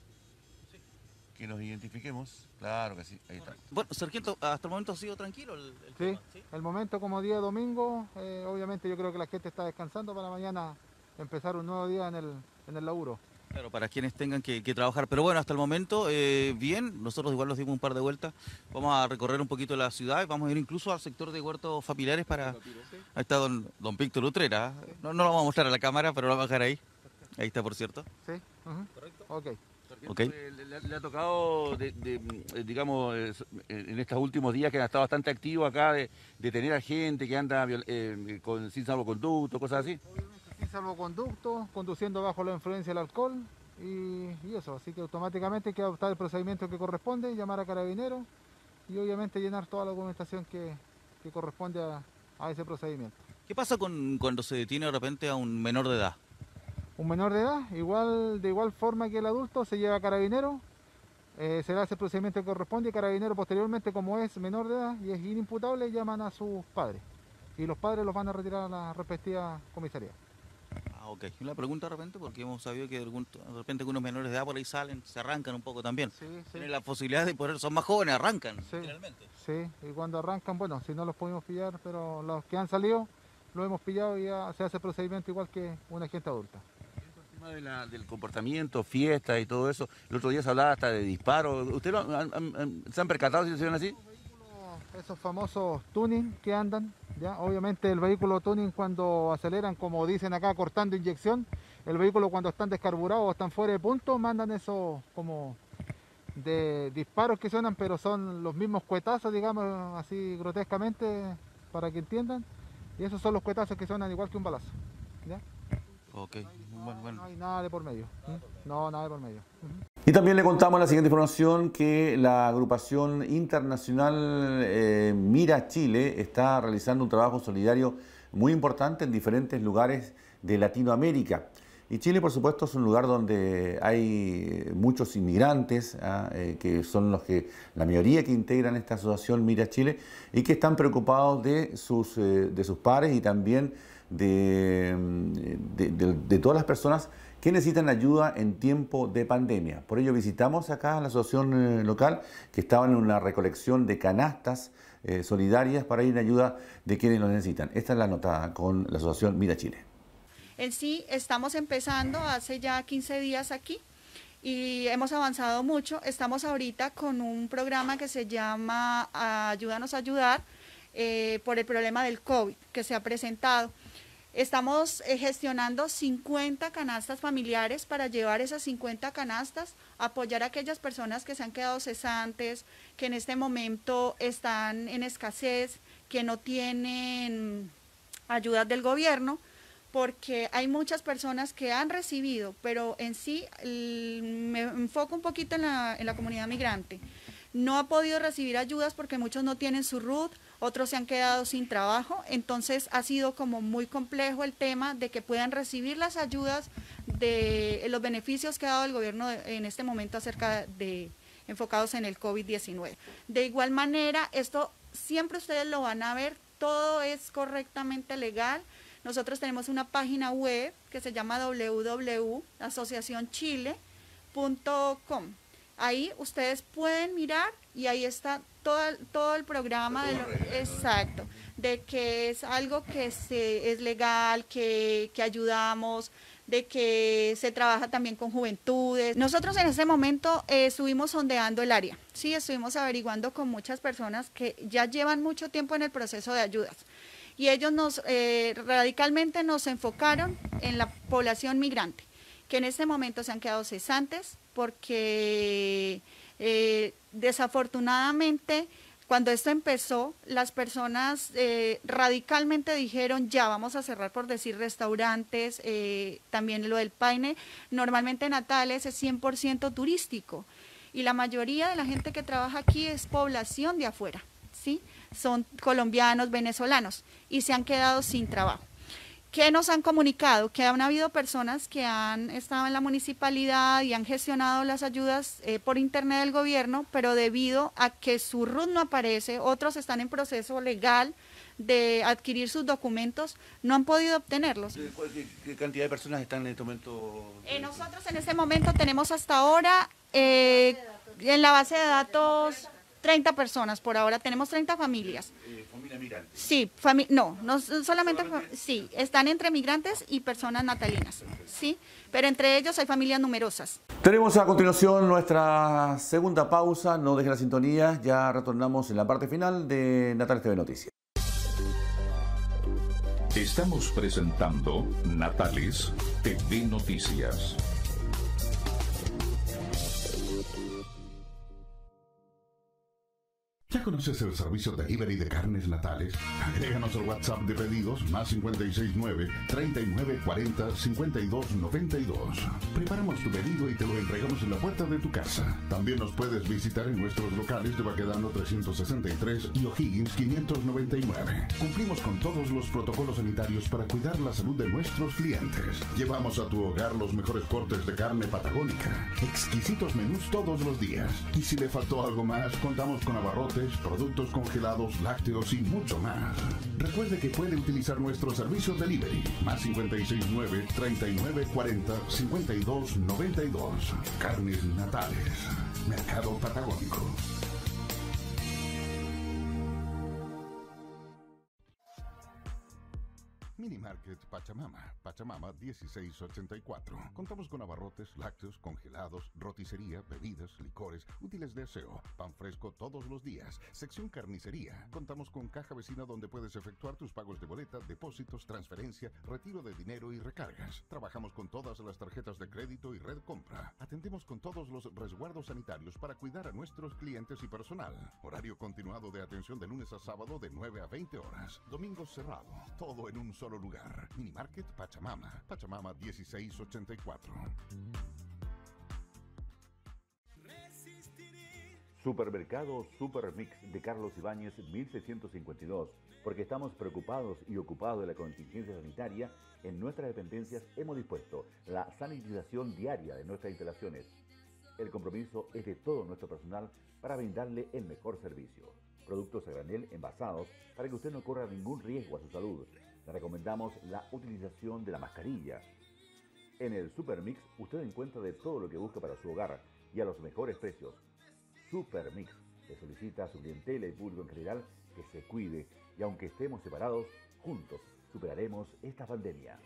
que nos identifiquemos. Claro que sí, ahí está. Bueno, Sargento, hasta el momento ha sido tranquilo el, sí, el momento como día domingo, eh, obviamente yo creo que la gente está descansando para mañana empezar un nuevo día en el, en el laburo. Claro, para quienes tengan que, trabajar. Pero bueno, hasta el momento, eh, bien, nosotros igual nos dimos un par de vueltas. Vamos a recorrer un poquito la ciudad y vamos a ir incluso al sector de huertos familiares para... Ahí está don, don Víctor Utrera. No, no lo vamos a mostrar a la cámara, pero lo vamos a dejar ahí. Ahí está, por cierto. Sí, correcto. Ok. Le, ha tocado, mm, digamos, en estos últimos días que han estado bastante activos acá, de, tener a gente que anda eh, con, sin salvoconducto, cosas así. sin salvoconducto, conduciendo bajo la influencia del alcohol y, eso, así que automáticamente hay que adoptar el procedimiento que corresponde, llamar a carabineros y obviamente llenar toda la documentación que, corresponde a, ese procedimiento. ¿Qué pasa con, cuando se detiene de repente a un menor de edad? Un menor de edad, igual de igual forma que el adulto, se lleva a carabinero, eh, se le hace el procedimiento que corresponde y carabinero posteriormente, como es menor de edad y es inimputable, llaman a sus padres y los padres los van a retirar a la respectiva comisaría. Ah, ok. Una pregunta de repente, porque hemos sabido que de repente algunos menores de edad por ahí salen, se arrancan un poco también. Sí, sí. Tienen la posibilidad de poder, son más jóvenes, arrancan, sí, Sí, y cuando arrancan, bueno, si no los podemos pillar, pero los que han salido, los hemos pillado y ya se hace el procedimiento igual que una gente adulta. El tema de la, del comportamiento, fiesta y todo eso, el otro día se hablaba hasta de disparos. ¿Ustedes se han percatado si se ven así? Esos famosos tuning que andan, ¿ya? Obviamente el vehículo tuning cuando aceleran, como dicen acá, cortando inyección, el vehículo cuando están descarburados o están fuera de punto, mandan esos como de disparos que suenan, pero son los mismos cuetazos, digamos, así grotescamente, para que entiendan. Y esos son los cuetazos que suenan igual que un balazo. ¿ya? No, hay nada de por medio. No, nada de por medio. Y también le contamos la siguiente información que la agrupación internacional eh, Mira Chile está realizando un trabajo solidario muy importante en diferentes lugares de Latinoamérica. Y Chile, por supuesto, es un lugar donde hay muchos inmigrantes, ¿ah? eh, que son los que, la mayoría que integran esta asociación Mira Chile, y que están preocupados de sus, eh, de sus pares y también de, todas las personas que necesitan ayuda en tiempo de pandemia. Por ello visitamos acá la asociación eh, local que estaba en una recolección de canastas eh, solidarias para ir en ayuda de quienes lo necesitan. Esta es la nota con la asociación Mira Chile. En sí, estamos empezando hace ya 15 días aquí y hemos avanzado mucho. Estamos ahorita con un programa que se llama Ayúdanos a ayudar eh, por el problema del COVID que se ha presentado. Estamos eh, gestionando 50 canastas familiares para llevar esas 50 canastas, apoyar a aquellas personas que se han quedado cesantes, que en este momento están en escasez, que no tienen ayudas del gobierno, porque hay muchas personas que han recibido, pero en sí me enfoco un poquito en la, en la comunidad migrante. No ha podido recibir ayudas porque muchos no tienen su RUT, otros se han quedado sin trabajo, entonces ha sido como muy complejo el tema de que puedan recibir las ayudas de los beneficios que ha dado el gobierno en este momento acerca de enfocados en el COVID-19. De igual manera, esto siempre ustedes lo van a ver, todo es correctamente legal. Nosotros tenemos una página web que se llama www.asociacionchile.com. Ahí ustedes pueden mirar y ahí está todo, todo el programa de lo, exacto, de que es algo que se, es legal, que, que ayudamos, de que se trabaja también con juventudes. Nosotros en ese momento eh, estuvimos sondeando el área, sí, estuvimos averiguando con muchas personas que ya llevan mucho tiempo en el proceso de ayudas. Y ellos nos eh, radicalmente nos enfocaron en la población migrante, que en este momento se han quedado cesantes porque eh, desafortunadamente, cuando esto empezó, las personas eh, radicalmente dijeron, ya vamos a cerrar por decir restaurantes, eh, también lo del paine. Normalmente Natales es 100% turístico y la mayoría de la gente que trabaja aquí es población de afuera, ¿sí? Son colombianos, venezolanos y se han quedado sin trabajo. ¿Qué nos han comunicado? Que han habido personas que han estado en la municipalidad y han gestionado las ayudas eh, por internet del gobierno, pero debido a que su RUT no aparece, otros están en proceso legal de adquirir sus documentos, no han podido obtenerlos. ¿Qué, cantidad de personas están en este momento? Eh, nosotros en este momento tenemos hasta ahora eh, en la base de datos 30 personas por ahora, tenemos 30 familias. ¿Familia migrante? Sí, no, no solamente, sí, están entre migrantes y personas natalinas, sí, pero entre ellos hay familias numerosas. Tenemos a continuación nuestra segunda pausa, no deje la sintonía, ya retornamos en la parte final de Natal TV Noticias. Estamos presentando Natales TV Noticias. ¿Ya conoces el servicio delivery de carnes natales? Agréganos al WhatsApp de pedidos más 569 3940 5292. Preparamos tu pedido y te lo entregamos en la puerta de tu casa. También nos puedes visitar en nuestros locales de Baquedano 363 y O'Higgins 599. Cumplimos con todos los protocolos sanitarios para cuidar la salud de nuestros clientes. Llevamos a tu hogar los mejores cortes de carne patagónica, exquisitos menús todos los días. Y si le faltó algo más, contamos con abarrotes productos congelados, lácteos y mucho más. Recuerde que puede utilizar nuestro servicio delivery más 569 3940 5292. Carnes Natales. Mercado Patagónico. Mini Market Pachamama, Pachamama 1684. Contamos con abarrotes, lácteos, congelados, roticería, bebidas, licores, útiles de aseo, pan fresco todos los días, sección carnicería. Contamos con caja vecina donde puedes efectuar tus pagos de boleta, depósitos, transferencia, retiro de dinero y recargas. Trabajamos con todas las tarjetas de crédito y red compra. Atendemos con todos los resguardos sanitarios para cuidar a nuestros clientes y personal. Horario continuado de atención de lunes a sábado de 9 a 20 horas. Domingo cerrado. Todo en un solo lugar. Mini Market Pachamama. Pachamama 1684. Supermercado Supermix de Carlos Ibáñez 1652. Porque estamos preocupados y ocupados de la contingencia sanitaria, en nuestras dependencias hemos dispuesto la sanitización diaria de nuestras instalaciones. El compromiso es de todo nuestro personal para brindarle el mejor servicio. Productos a granel envasados para que usted no corra ningún riesgo a su salud. Le recomendamos la utilización de la mascarilla. En el Supermix usted encuentra de todo lo que busca para su hogar y a los mejores precios. Supermix le solicita a su clientela y público en general que se cuide y aunque estemos separados, juntos superaremos esta pandemia.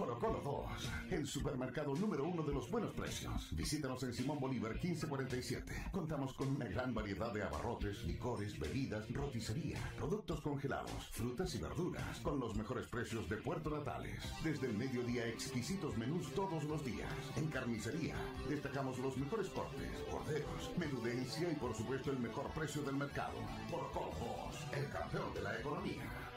Colo Colo 2, el supermercado número uno de los buenos precios. Visítanos en Simón Bolívar 1547. Contamos con una gran variedad de abarrotes, licores, bebidas, roticería, productos congelados, frutas y verduras, con los mejores precios de Puerto Natales. Desde el mediodía, exquisitos menús todos los días. En carnicería, destacamos los mejores cortes, corderos, menudencia y por supuesto el mejor precio del mercado. Colo Colo 2, el campeón de la economía.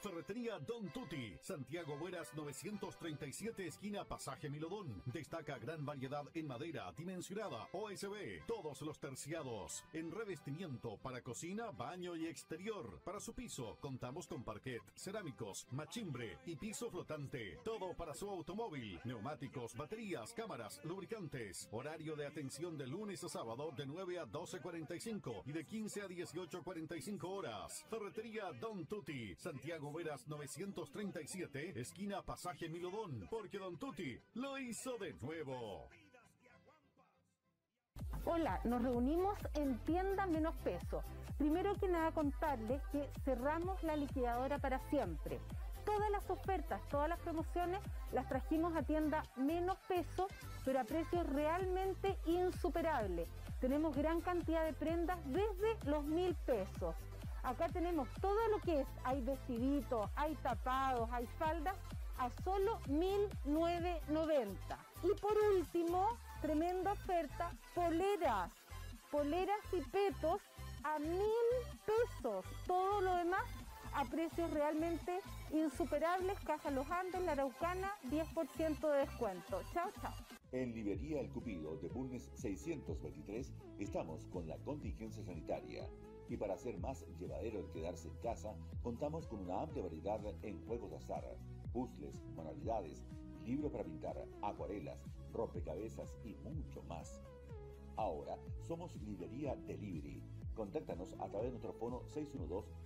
Ferretería Don Tutti, Santiago Bueras 937, esquina Pasaje Milodón. Destaca gran variedad en madera, dimensionada, OSB, todos los terciados. En revestimiento para cocina, baño y exterior. Para su piso, contamos con parquet, cerámicos, machimbre y piso flotante. Todo para su automóvil, neumáticos, baterías, cámaras, lubricantes. Horario de atención de lunes a sábado de 9 a 12.45 y de 15 a 18.45 horas. Ferretería Don Tutti, Santiago Veras 937, esquina Pasaje Milodón, porque Don Tuti lo hizo de nuevo. Hola, nos reunimos en Tienda Menos Peso. Primero que nada contarles que cerramos la liquidadora para siempre. Todas las ofertas, todas las promociones las trajimos a tienda menos peso, pero a precios realmente insuperables. Tenemos gran cantidad de prendas desde los mil pesos. Acá tenemos todo lo que es, hay vestiditos, hay tapados, hay faldas a solo 1.990. Y por último, tremenda oferta, poleras, poleras y petos a mil pesos. Todo lo demás a precios realmente insuperables. Caja Los Andes, La Araucana, 10% de descuento. Chao, chao. En Librería El Cupido de Bulnes 623 estamos con la contingencia sanitaria. Y para hacer más llevadero el quedarse en casa, contamos con una amplia variedad en juegos de azar, puzzles, manualidades, libros para pintar, acuarelas, rompecabezas y mucho más. Ahora somos Librería Delivery. Contáctanos a través de nuestro fono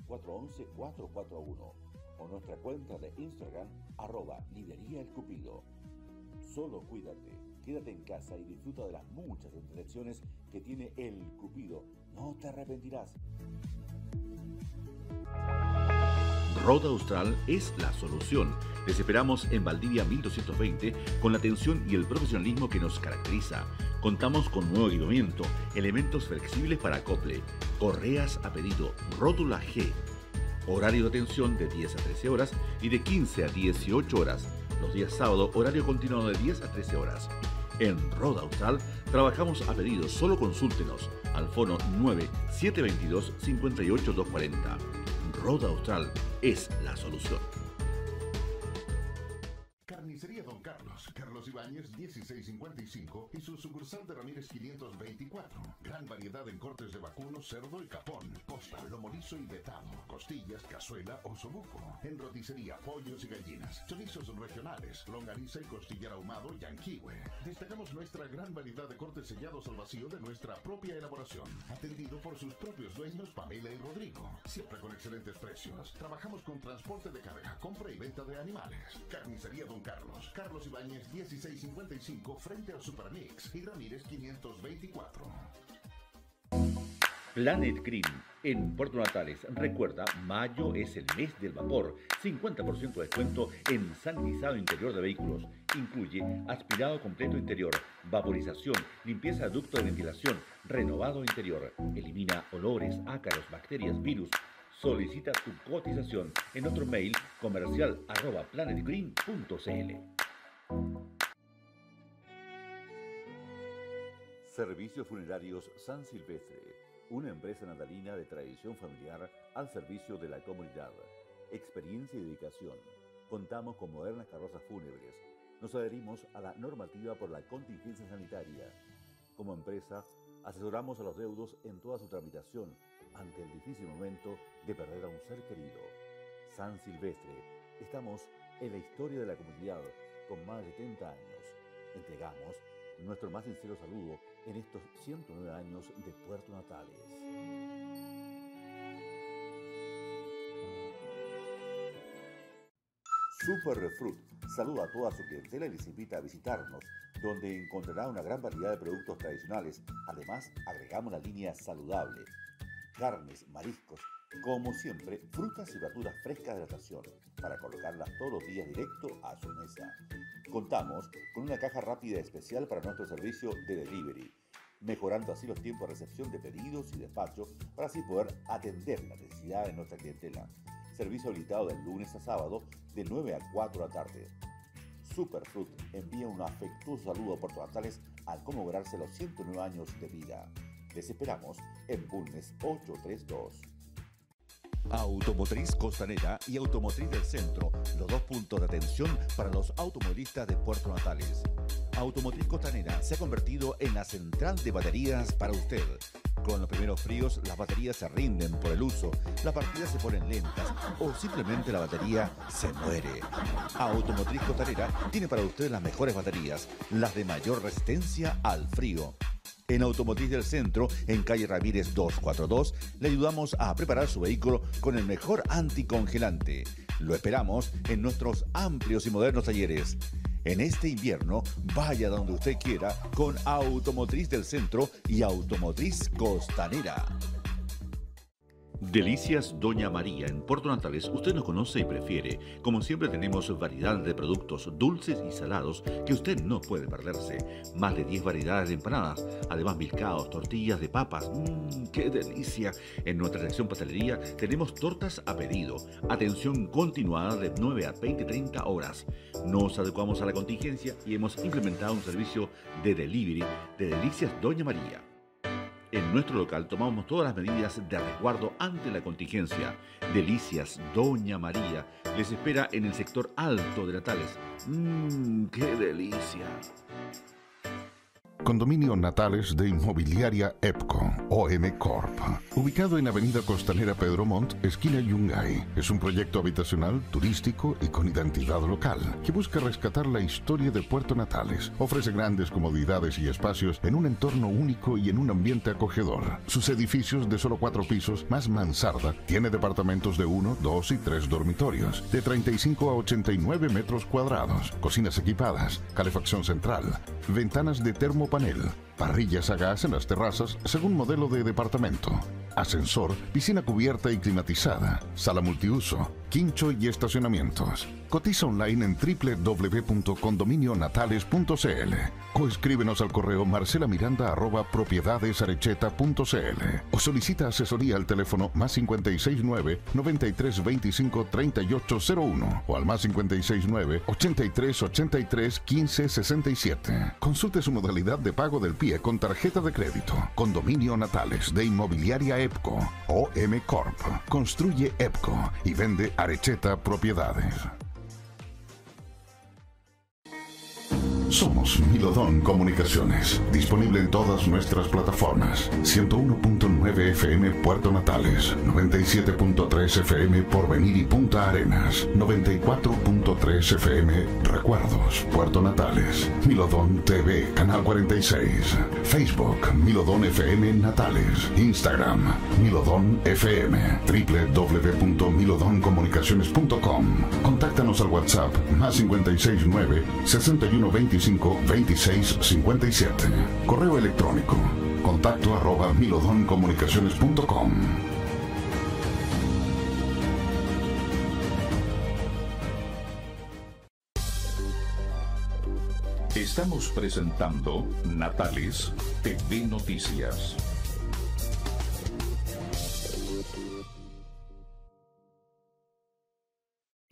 612-411-441 o nuestra cuenta de Instagram arroba Librería El Cupido. Solo cuídate, quédate en casa y disfruta de las muchas entretenciones que tiene El Cupido. No te arrepentirás. Roda Austral es la solución. Les esperamos en Valdivia 1220 con la atención y el profesionalismo que nos caracteriza. Contamos con nuevo equipamiento, elementos flexibles para acople, correas a pedido, rótula G. Horario de atención de 10 a 13 horas y de 15 a 18 horas. Los días sábado, horario continuado de 10 a 13 horas. En Roda Austral trabajamos a pedido, solo consúltenos al fono 9722 58240. Roda Austral es la solución. Carlos, Ibáñez 1655 y su sucursal de Ramírez 524. Gran variedad en cortes de vacuno, cerdo y capón, posta, lomo y vetado, costillas, cazuela o sobuco. En roticería, pollos y gallinas, chorizos regionales, longaniza y costillar ahumado y anquihue. Destacamos nuestra gran variedad de cortes sellados al vacío de nuestra propia elaboración, atendido por sus propios dueños Pamela y Rodrigo. Siempre con excelentes precios. Trabajamos con transporte de carga, compra y venta de animales. Carnicería Don Carlos, Carlos Ibáñez 1655 frente al Supermix y Ramírez 524. Planet Green en Puerto Natales. Recuerda, mayo es el mes del vapor. 50% de descuento en sanitizado interior de vehículos. Incluye aspirado completo interior, vaporización, limpieza de ducto de ventilación, renovado interior. Elimina olores, ácaros, bacterias, virus. Solicita tu cotización en otro mail comercial arroba planetgreen.cl. Servicios Funerarios San Silvestre, una empresa natalina de tradición familiar al servicio de la comunidad. Experiencia y dedicación. Contamos con modernas carrozas fúnebres. Nos adherimos a la normativa por la contingencia sanitaria. Como empresa, asesoramos a los deudos en toda su tramitación ante el difícil momento de perder a un ser querido. San Silvestre, estamos en la historia de la comunidad con más de 70 años. Entregamos nuestro más sincero saludo en estos 109 años de Puerto Natales. Super Fruit saluda a toda su clientela y les invita a visitarnos, donde encontrará una gran variedad de productos tradicionales. Además, agregamos la línea saludable, carnes, mariscos, como siempre, frutas y verduras frescas de la estación, para colocarlas todos los días directo a su mesa. Contamos con una caja rápida especial para nuestro servicio de delivery, mejorando así los tiempos de recepción de pedidos y despacho para así poder atender las necesidades de nuestra clientela. Servicio habilitado del lunes a sábado de 9 a 4 de la tarde. Superfruit envía un afectuoso saludo a Puerto Natales al conmemorarse los 109 años de vida. Les esperamos en Bulnes 832. Automotriz Costanera y Automotriz del Centro, los dos puntos de atención para los automovilistas de Puerto Natales. Automotriz Costanera se ha convertido en la central de baterías para usted. Con los primeros fríos, las baterías se rinden por el uso, las partidas se ponen lentas o simplemente la batería se muere. Automotriz Costanera tiene para usted las mejores baterías, las de mayor resistencia al frío. En Automotriz del Centro, en calle Ramírez 242, le ayudamos a preparar su vehículo con el mejor anticongelante. Lo esperamos en nuestros amplios y modernos talleres. En este invierno, vaya donde usted quiera con Automotriz del Centro y Automotriz Costanera. Delicias Doña María en Puerto Natales usted nos conoce y prefiere. Como siempre tenemos variedad de productos dulces y salados que usted no puede perderse. Más de 10 variedades de empanadas, además milcaos, tortillas de papas. ¡Mmm, qué delicia! En nuestra sección pastelería tenemos tortas a pedido. Atención continuada de 9 a 20 30 horas. Nos adecuamos a la contingencia y hemos implementado un servicio de delivery de Delicias Doña María. En nuestro local tomamos todas las medidas de resguardo ante la contingencia. Delicias Doña María les espera en el sector alto de Natales. ¡Mmm, qué delicia! Condominio Natales de Inmobiliaria EPCO, OM Corp. Ubicado en Avenida Costanera Pedro Montt, esquina Yungay. Es un proyecto habitacional, turístico y con identidad local, que busca rescatar la historia de Puerto Natales. Ofrece grandes comodidades y espacios en un entorno único y en un ambiente acogedor. Sus edificios de solo cuatro pisos, más mansarda, tiene departamentos de uno, dos y tres dormitorios, de 35 a 89 metros cuadrados, cocinas equipadas, calefacción central, ventanas de termo panel, parrillas a gas en las terrazas según modelo de departamento, ascensor, piscina cubierta y climatizada, sala multiuso, quincho y estacionamientos. Cotiza online en www.condominionatales.cl o escríbenos al correo marcelamiranda.propiedadesarecheta.cl o solicita asesoría al teléfono más 569 9325 3801 o al más 569 8383 1567. Consulte su modalidad de pago del pie con tarjeta de crédito. Condominio Natales de Inmobiliaria EPCO o M Corp. Construye EPCO y vende Arecheta Propiedades. Somos Milodón Comunicaciones, disponible en todas nuestras plataformas. 101.9 FM Puerto Natales, 97.3 FM Porvenir y Punta Arenas, 94.3 FM Recuerdos Puerto Natales, Milodón TV Canal 46, Facebook Milodón FM Natales, Instagram Milodón FM, www.milodoncomunicaciones.com. Contáctanos al WhatsApp más 569 6125 26 57. Correo electrónico. Contacto arroba milodoncomunicaciones.com. Estamos presentando Natales TV Noticias.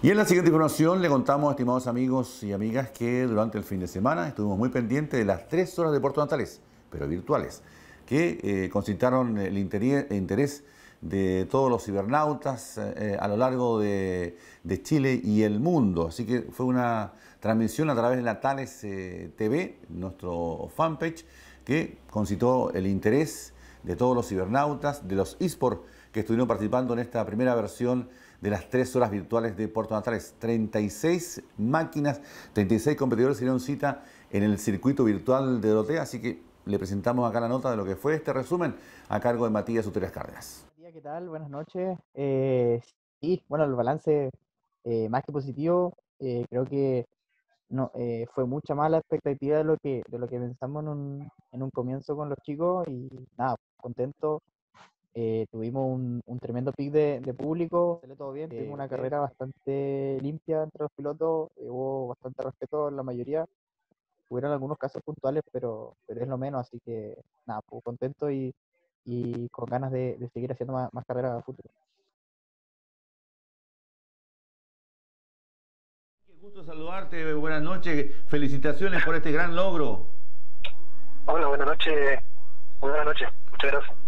Y en la siguiente información le contamos, estimados amigos y amigas, que durante el fin de semana estuvimos muy pendientes de las tres horas de Puerto Natales, pero virtuales, que eh, concitaron el interés de todos los cibernautas eh, a lo largo de, Chile y el mundo. Así que fue una transmisión a través de Natales eh, TV, nuestro fanpage, que concitó el interés de todos los cibernautas, de los eSports que estuvieron participando en esta primera versión de las tres horas virtuales de Puerto Natales. 36 máquinas, 36 competidores se cita en el circuito virtual de Dorotea, así que le presentamos acá la nota de lo que fue este resumen a cargo de Matías Uterias Cárdenas. ¿Qué tal? Buenas noches. Eh, bueno, el balance eh, más que positivo, eh, creo que no, eh, fue mucha más la expectativa de lo que, de lo que pensamos en un, en un comienzo con los chicos y nada, contento eh, tuvimos un, un, tremendo pic de, de público, salió todo bien, tuvimos una carrera bastante limpia entre los pilotos, eh, hubo bastante respeto en la mayoría, hubieron algunos casos puntuales, pero, pero es lo menos, así que nada, pues contento y, y con ganas de, de, seguir haciendo más, más carreras a futuro. Qué gusto saludarte, buenas noches, felicitaciones por este gran logro. Hola, buenas noches, buenas noches, muchas gracias.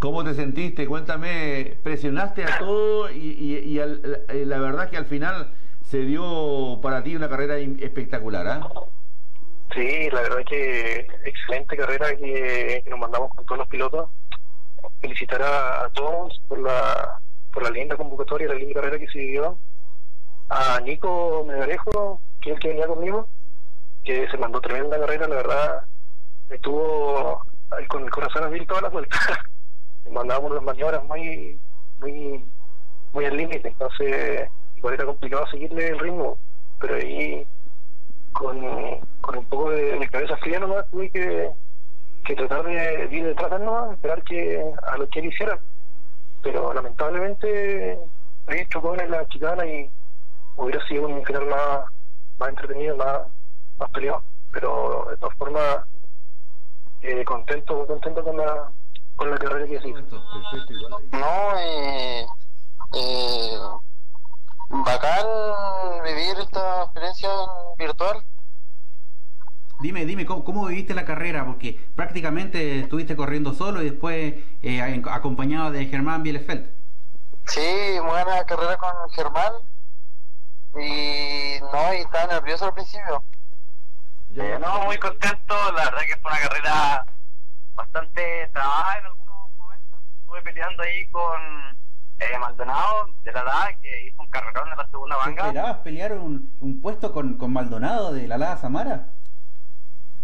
¿Cómo te sentiste? Cuéntame, presionaste a todo y, al, eh, la verdad que al final se dio para ti una carrera espectacular, ¿ah? Sí, la verdad que excelente carrera que, nos mandamos con todos los pilotos. Felicitar a, a todos por la, por la linda convocatoria, la linda carrera que se dio. A Nico Medarejo, que es el que venía conmigo, que se mandó tremenda carrera, la verdad, estuvo con el corazón abierto toda la vuelta. [LAUGHS] mandábamos unas maniobras muy muy muy al límite entonces igual era complicado seguirle el ritmo pero ahí con, con un poco de, de cabeza fría nomás tuve que, que tratar de ir detrás de nomás esperar que a lo que él hiciera. Pero lamentablemente ahí chocó en la chicana y hubiera sido un final más más entretenido más más peleado. Pero de todas formas eh, contento contento con la con la carrera que hizo. No, eh, eh, bacán vivir esta experiencia virtual. Dime, dime, ¿cómo, ¿cómo, viviste la carrera? Porque prácticamente estuviste corriendo solo y después eh, acompañado de Germán Bielefeld. Sí, buena carrera con Germán. Y no, y estaba nervioso al principio. Eh, no, muy contento. La verdad que fue una carrera bastante trabajada en algunos momentos. Estuve peleando ahí con eh, Maldonado de la LAA, que hizo un carrerón en la segunda banca. ¿Esperabas pelear un, un puesto con, con, Maldonado de la LAA Samara?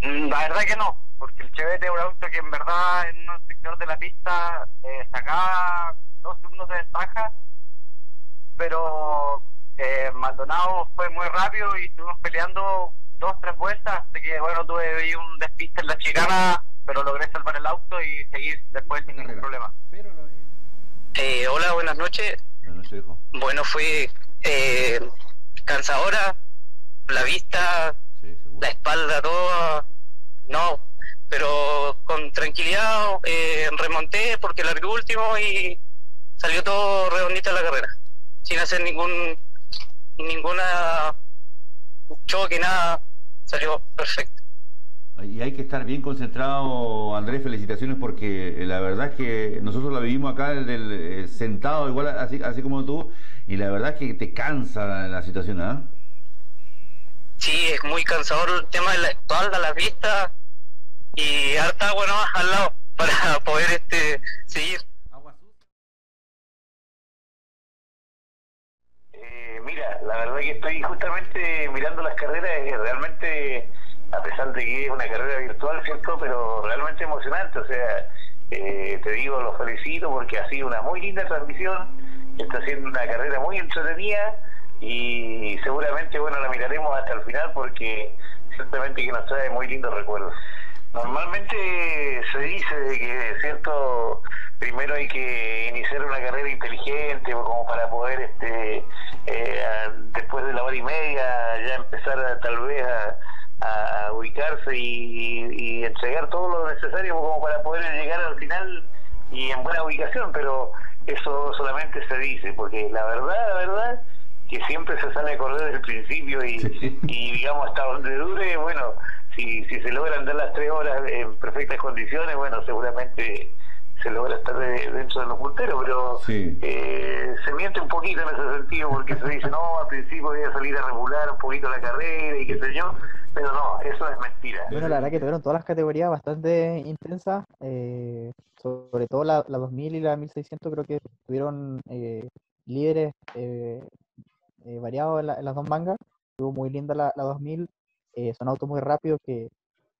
Mm, la verdad que no, porque el Chevette es un auto que en verdad en un sector de la pista eh, sacaba dos segundos de ventaja, pero eh, Maldonado fue muy rápido y estuvimos peleando dos, tres vueltas, así que bueno, tuve ahí un despiste en la chicana pero logré salvar el auto y seguir después sin ningún problema. Eh, hola, buenas noches. Buenas noches, hijo. Bueno, fue eh, cansadora, la vista, la espalda, todo, no, pero con tranquilidad eh, remonté porque largué último y salió todo redondito la carrera, sin hacer ningún ninguna choque, nada, salió perfecto. Y hay que estar bien concentrado, Andrés, felicitaciones porque la verdad es que nosotros la vivimos acá del, eh, sentado, igual así, así como tú, y la verdad es que te cansa la, situación, ¿ah? Sí, es muy cansador el tema de la espalda, la vista y harta agua más al lado [LAUGHS] para poder este seguir. Eh, mira, la verdad que estoy justamente mirando las carreras, y realmente a pesar de que es una carrera virtual, ¿cierto? Pero realmente emocionante, o sea, eh, te digo, los felicito porque ha sido una muy linda transmisión, está siendo una carrera muy entretenida y seguramente, bueno, la miraremos hasta el final porque ciertamente que nos trae muy lindos recuerdos. Normalmente se dice que, ¿cierto? Primero hay que iniciar una carrera inteligente como para poder, este, eh, después de la hora y media, ya empezar tal vez a a, ubicarse y, entregar todo lo necesario como para poder llegar al final y en buena ubicación, pero eso solamente se dice, porque la verdad, la verdad, que siempre se sale a correr desde el principio y, y digamos hasta donde dure, bueno, si, si se logran dar las tres horas en perfectas condiciones, bueno, seguramente se logra estar dentro de los punteros, pero eh, se miente un poquito en ese sentido porque se dice, no, al principio voy a salir a regular un poquito la carrera y qué sé yo, pero no, eso es mentira. Bueno, la verdad que tuvieron todas las categorías bastante intensas, eh, sobre todo la, la, 2000 y la 1600 creo que tuvieron eh, líderes variados en, las dos mangas, estuvo muy linda la, la 2000, son autos muy rápidos que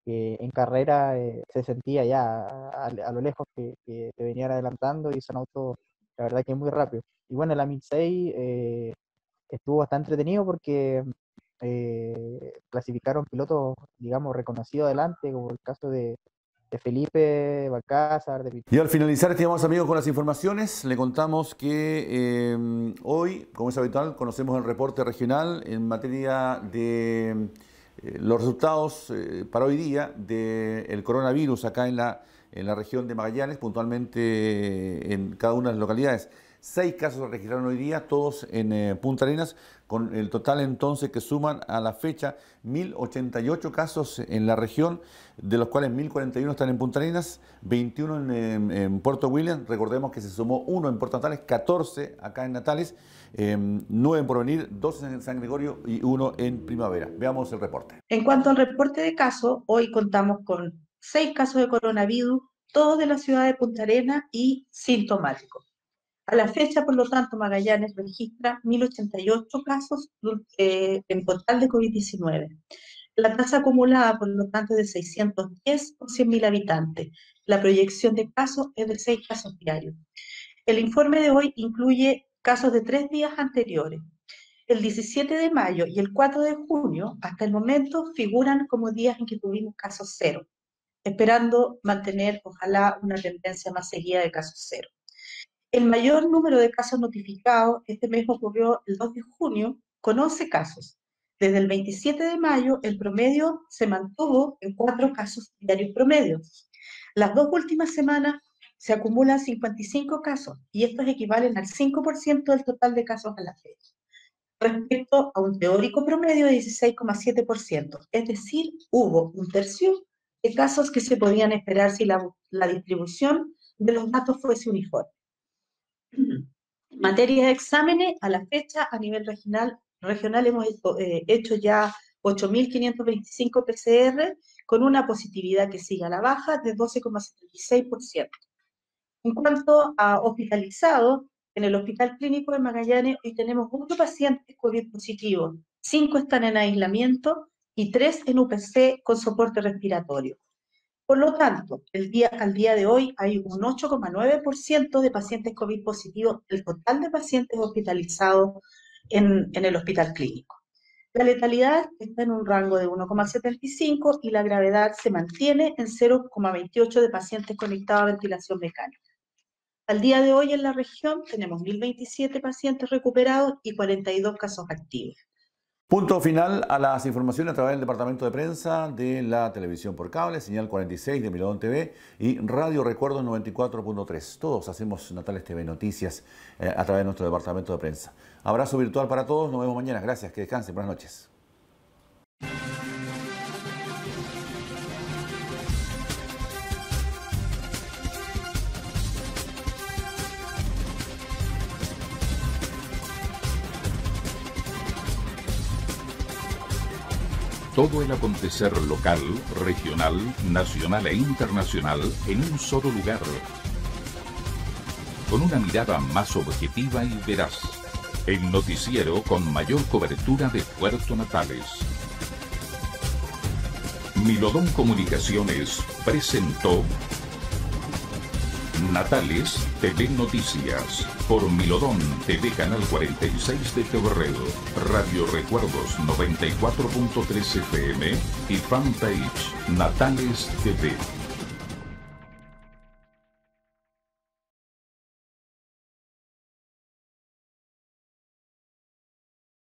que en carrera eh, se sentía ya a, lo lejos que, que, te venían adelantando y son autos, la verdad que muy rápido. Y bueno, la 1006 eh, estuvo bastante entretenido porque eh, clasificaron pilotos, digamos, reconocidos adelante, como el caso de, Felipe Balcázar. De... Y al finalizar, estimamos amigos, con las informaciones, le contamos que em, hoy, como es habitual, conocemos el reporte regional en materia de eh, los resultados eh, para hoy día del coronavirus acá en la, en la región de Magallanes, puntualmente eh, en cada una de las localidades. Seis casos se registraron hoy día, todos en Punta Arenas, con el total entonces que suman a la fecha 1.088 casos en la región, de los cuales 1.041 están en Punta Arenas, 21 en, Puerto William, recordemos que se sumó uno en Puerto Natales, 14 acá en Natales, eh, 9 en Porvenir, 12 en San Gregorio y uno en Primavera. Veamos el reporte. En cuanto al reporte de casos, hoy contamos con seis casos de coronavirus, todos de la ciudad de Punta Arenas y sintomáticos. A la fecha, por lo tanto, Magallanes registra 1.088 casos eh, en total de COVID-19. La tasa acumulada, por lo tanto, es de 610 por 100.000 habitantes. La proyección de casos es de 6 casos diarios. El informe de hoy incluye casos de tres días anteriores. El 17 de mayo y el 4 de junio, hasta el momento, figuran como días en que tuvimos casos cero, esperando mantener, ojalá, una tendencia más seguida de casos cero. El mayor número de casos notificados este mes ocurrió el 2 de junio, con 11 casos. Desde el 27 de mayo, el promedio se mantuvo en 4 casos diarios promedio. Las dos últimas semanas se acumulan 55 casos y estos equivalen al 5% del total de casos a la fecha, respecto a un teórico promedio de 16,7%. Es decir, hubo un tercio de casos que se podían esperar si la, la distribución de los datos fuese uniforme. En materia de exámenes, a la fecha, a nivel regional, regional hemos eh, hecho ya 8.525 PCR con una positividad que sigue a la baja de 12,76%. En cuanto a hospitalizados, en el Hospital Clínico de Magallanes hoy tenemos 8 pacientes COVID positivos, 5 están en aislamiento y 3 en UPC con soporte respiratorio. Por lo tanto, el día, al día de hoy hay un 8,9% de pacientes COVID positivos del total de pacientes hospitalizados en, en el hospital clínico. La letalidad está en un rango de 1,75 y la gravedad se mantiene en 0,28 de pacientes conectados a ventilación mecánica. Al día de hoy en la región tenemos 1.027 pacientes recuperados y 42 casos activos. Punto final a las informaciones a través del departamento de prensa de la televisión por cable, señal 46 de Milodón TV y Radio Recuerdo 94.3. Todos hacemos Natales TV Noticias eh, a través de nuestro departamento de prensa. Abrazo virtual para todos, nos vemos mañana. Gracias, que descansen, buenas noches. Todo el acontecer local, regional, nacional e internacional en un solo lugar. Con una mirada más objetiva y veraz. El noticiero con mayor cobertura de Puerto Natales. Milodón Comunicaciones presentó Natales TV Noticias por Milodón TV Canal 46 de Febrero, Radio Recuerdos 94.3 FM y fanpage Natales TV.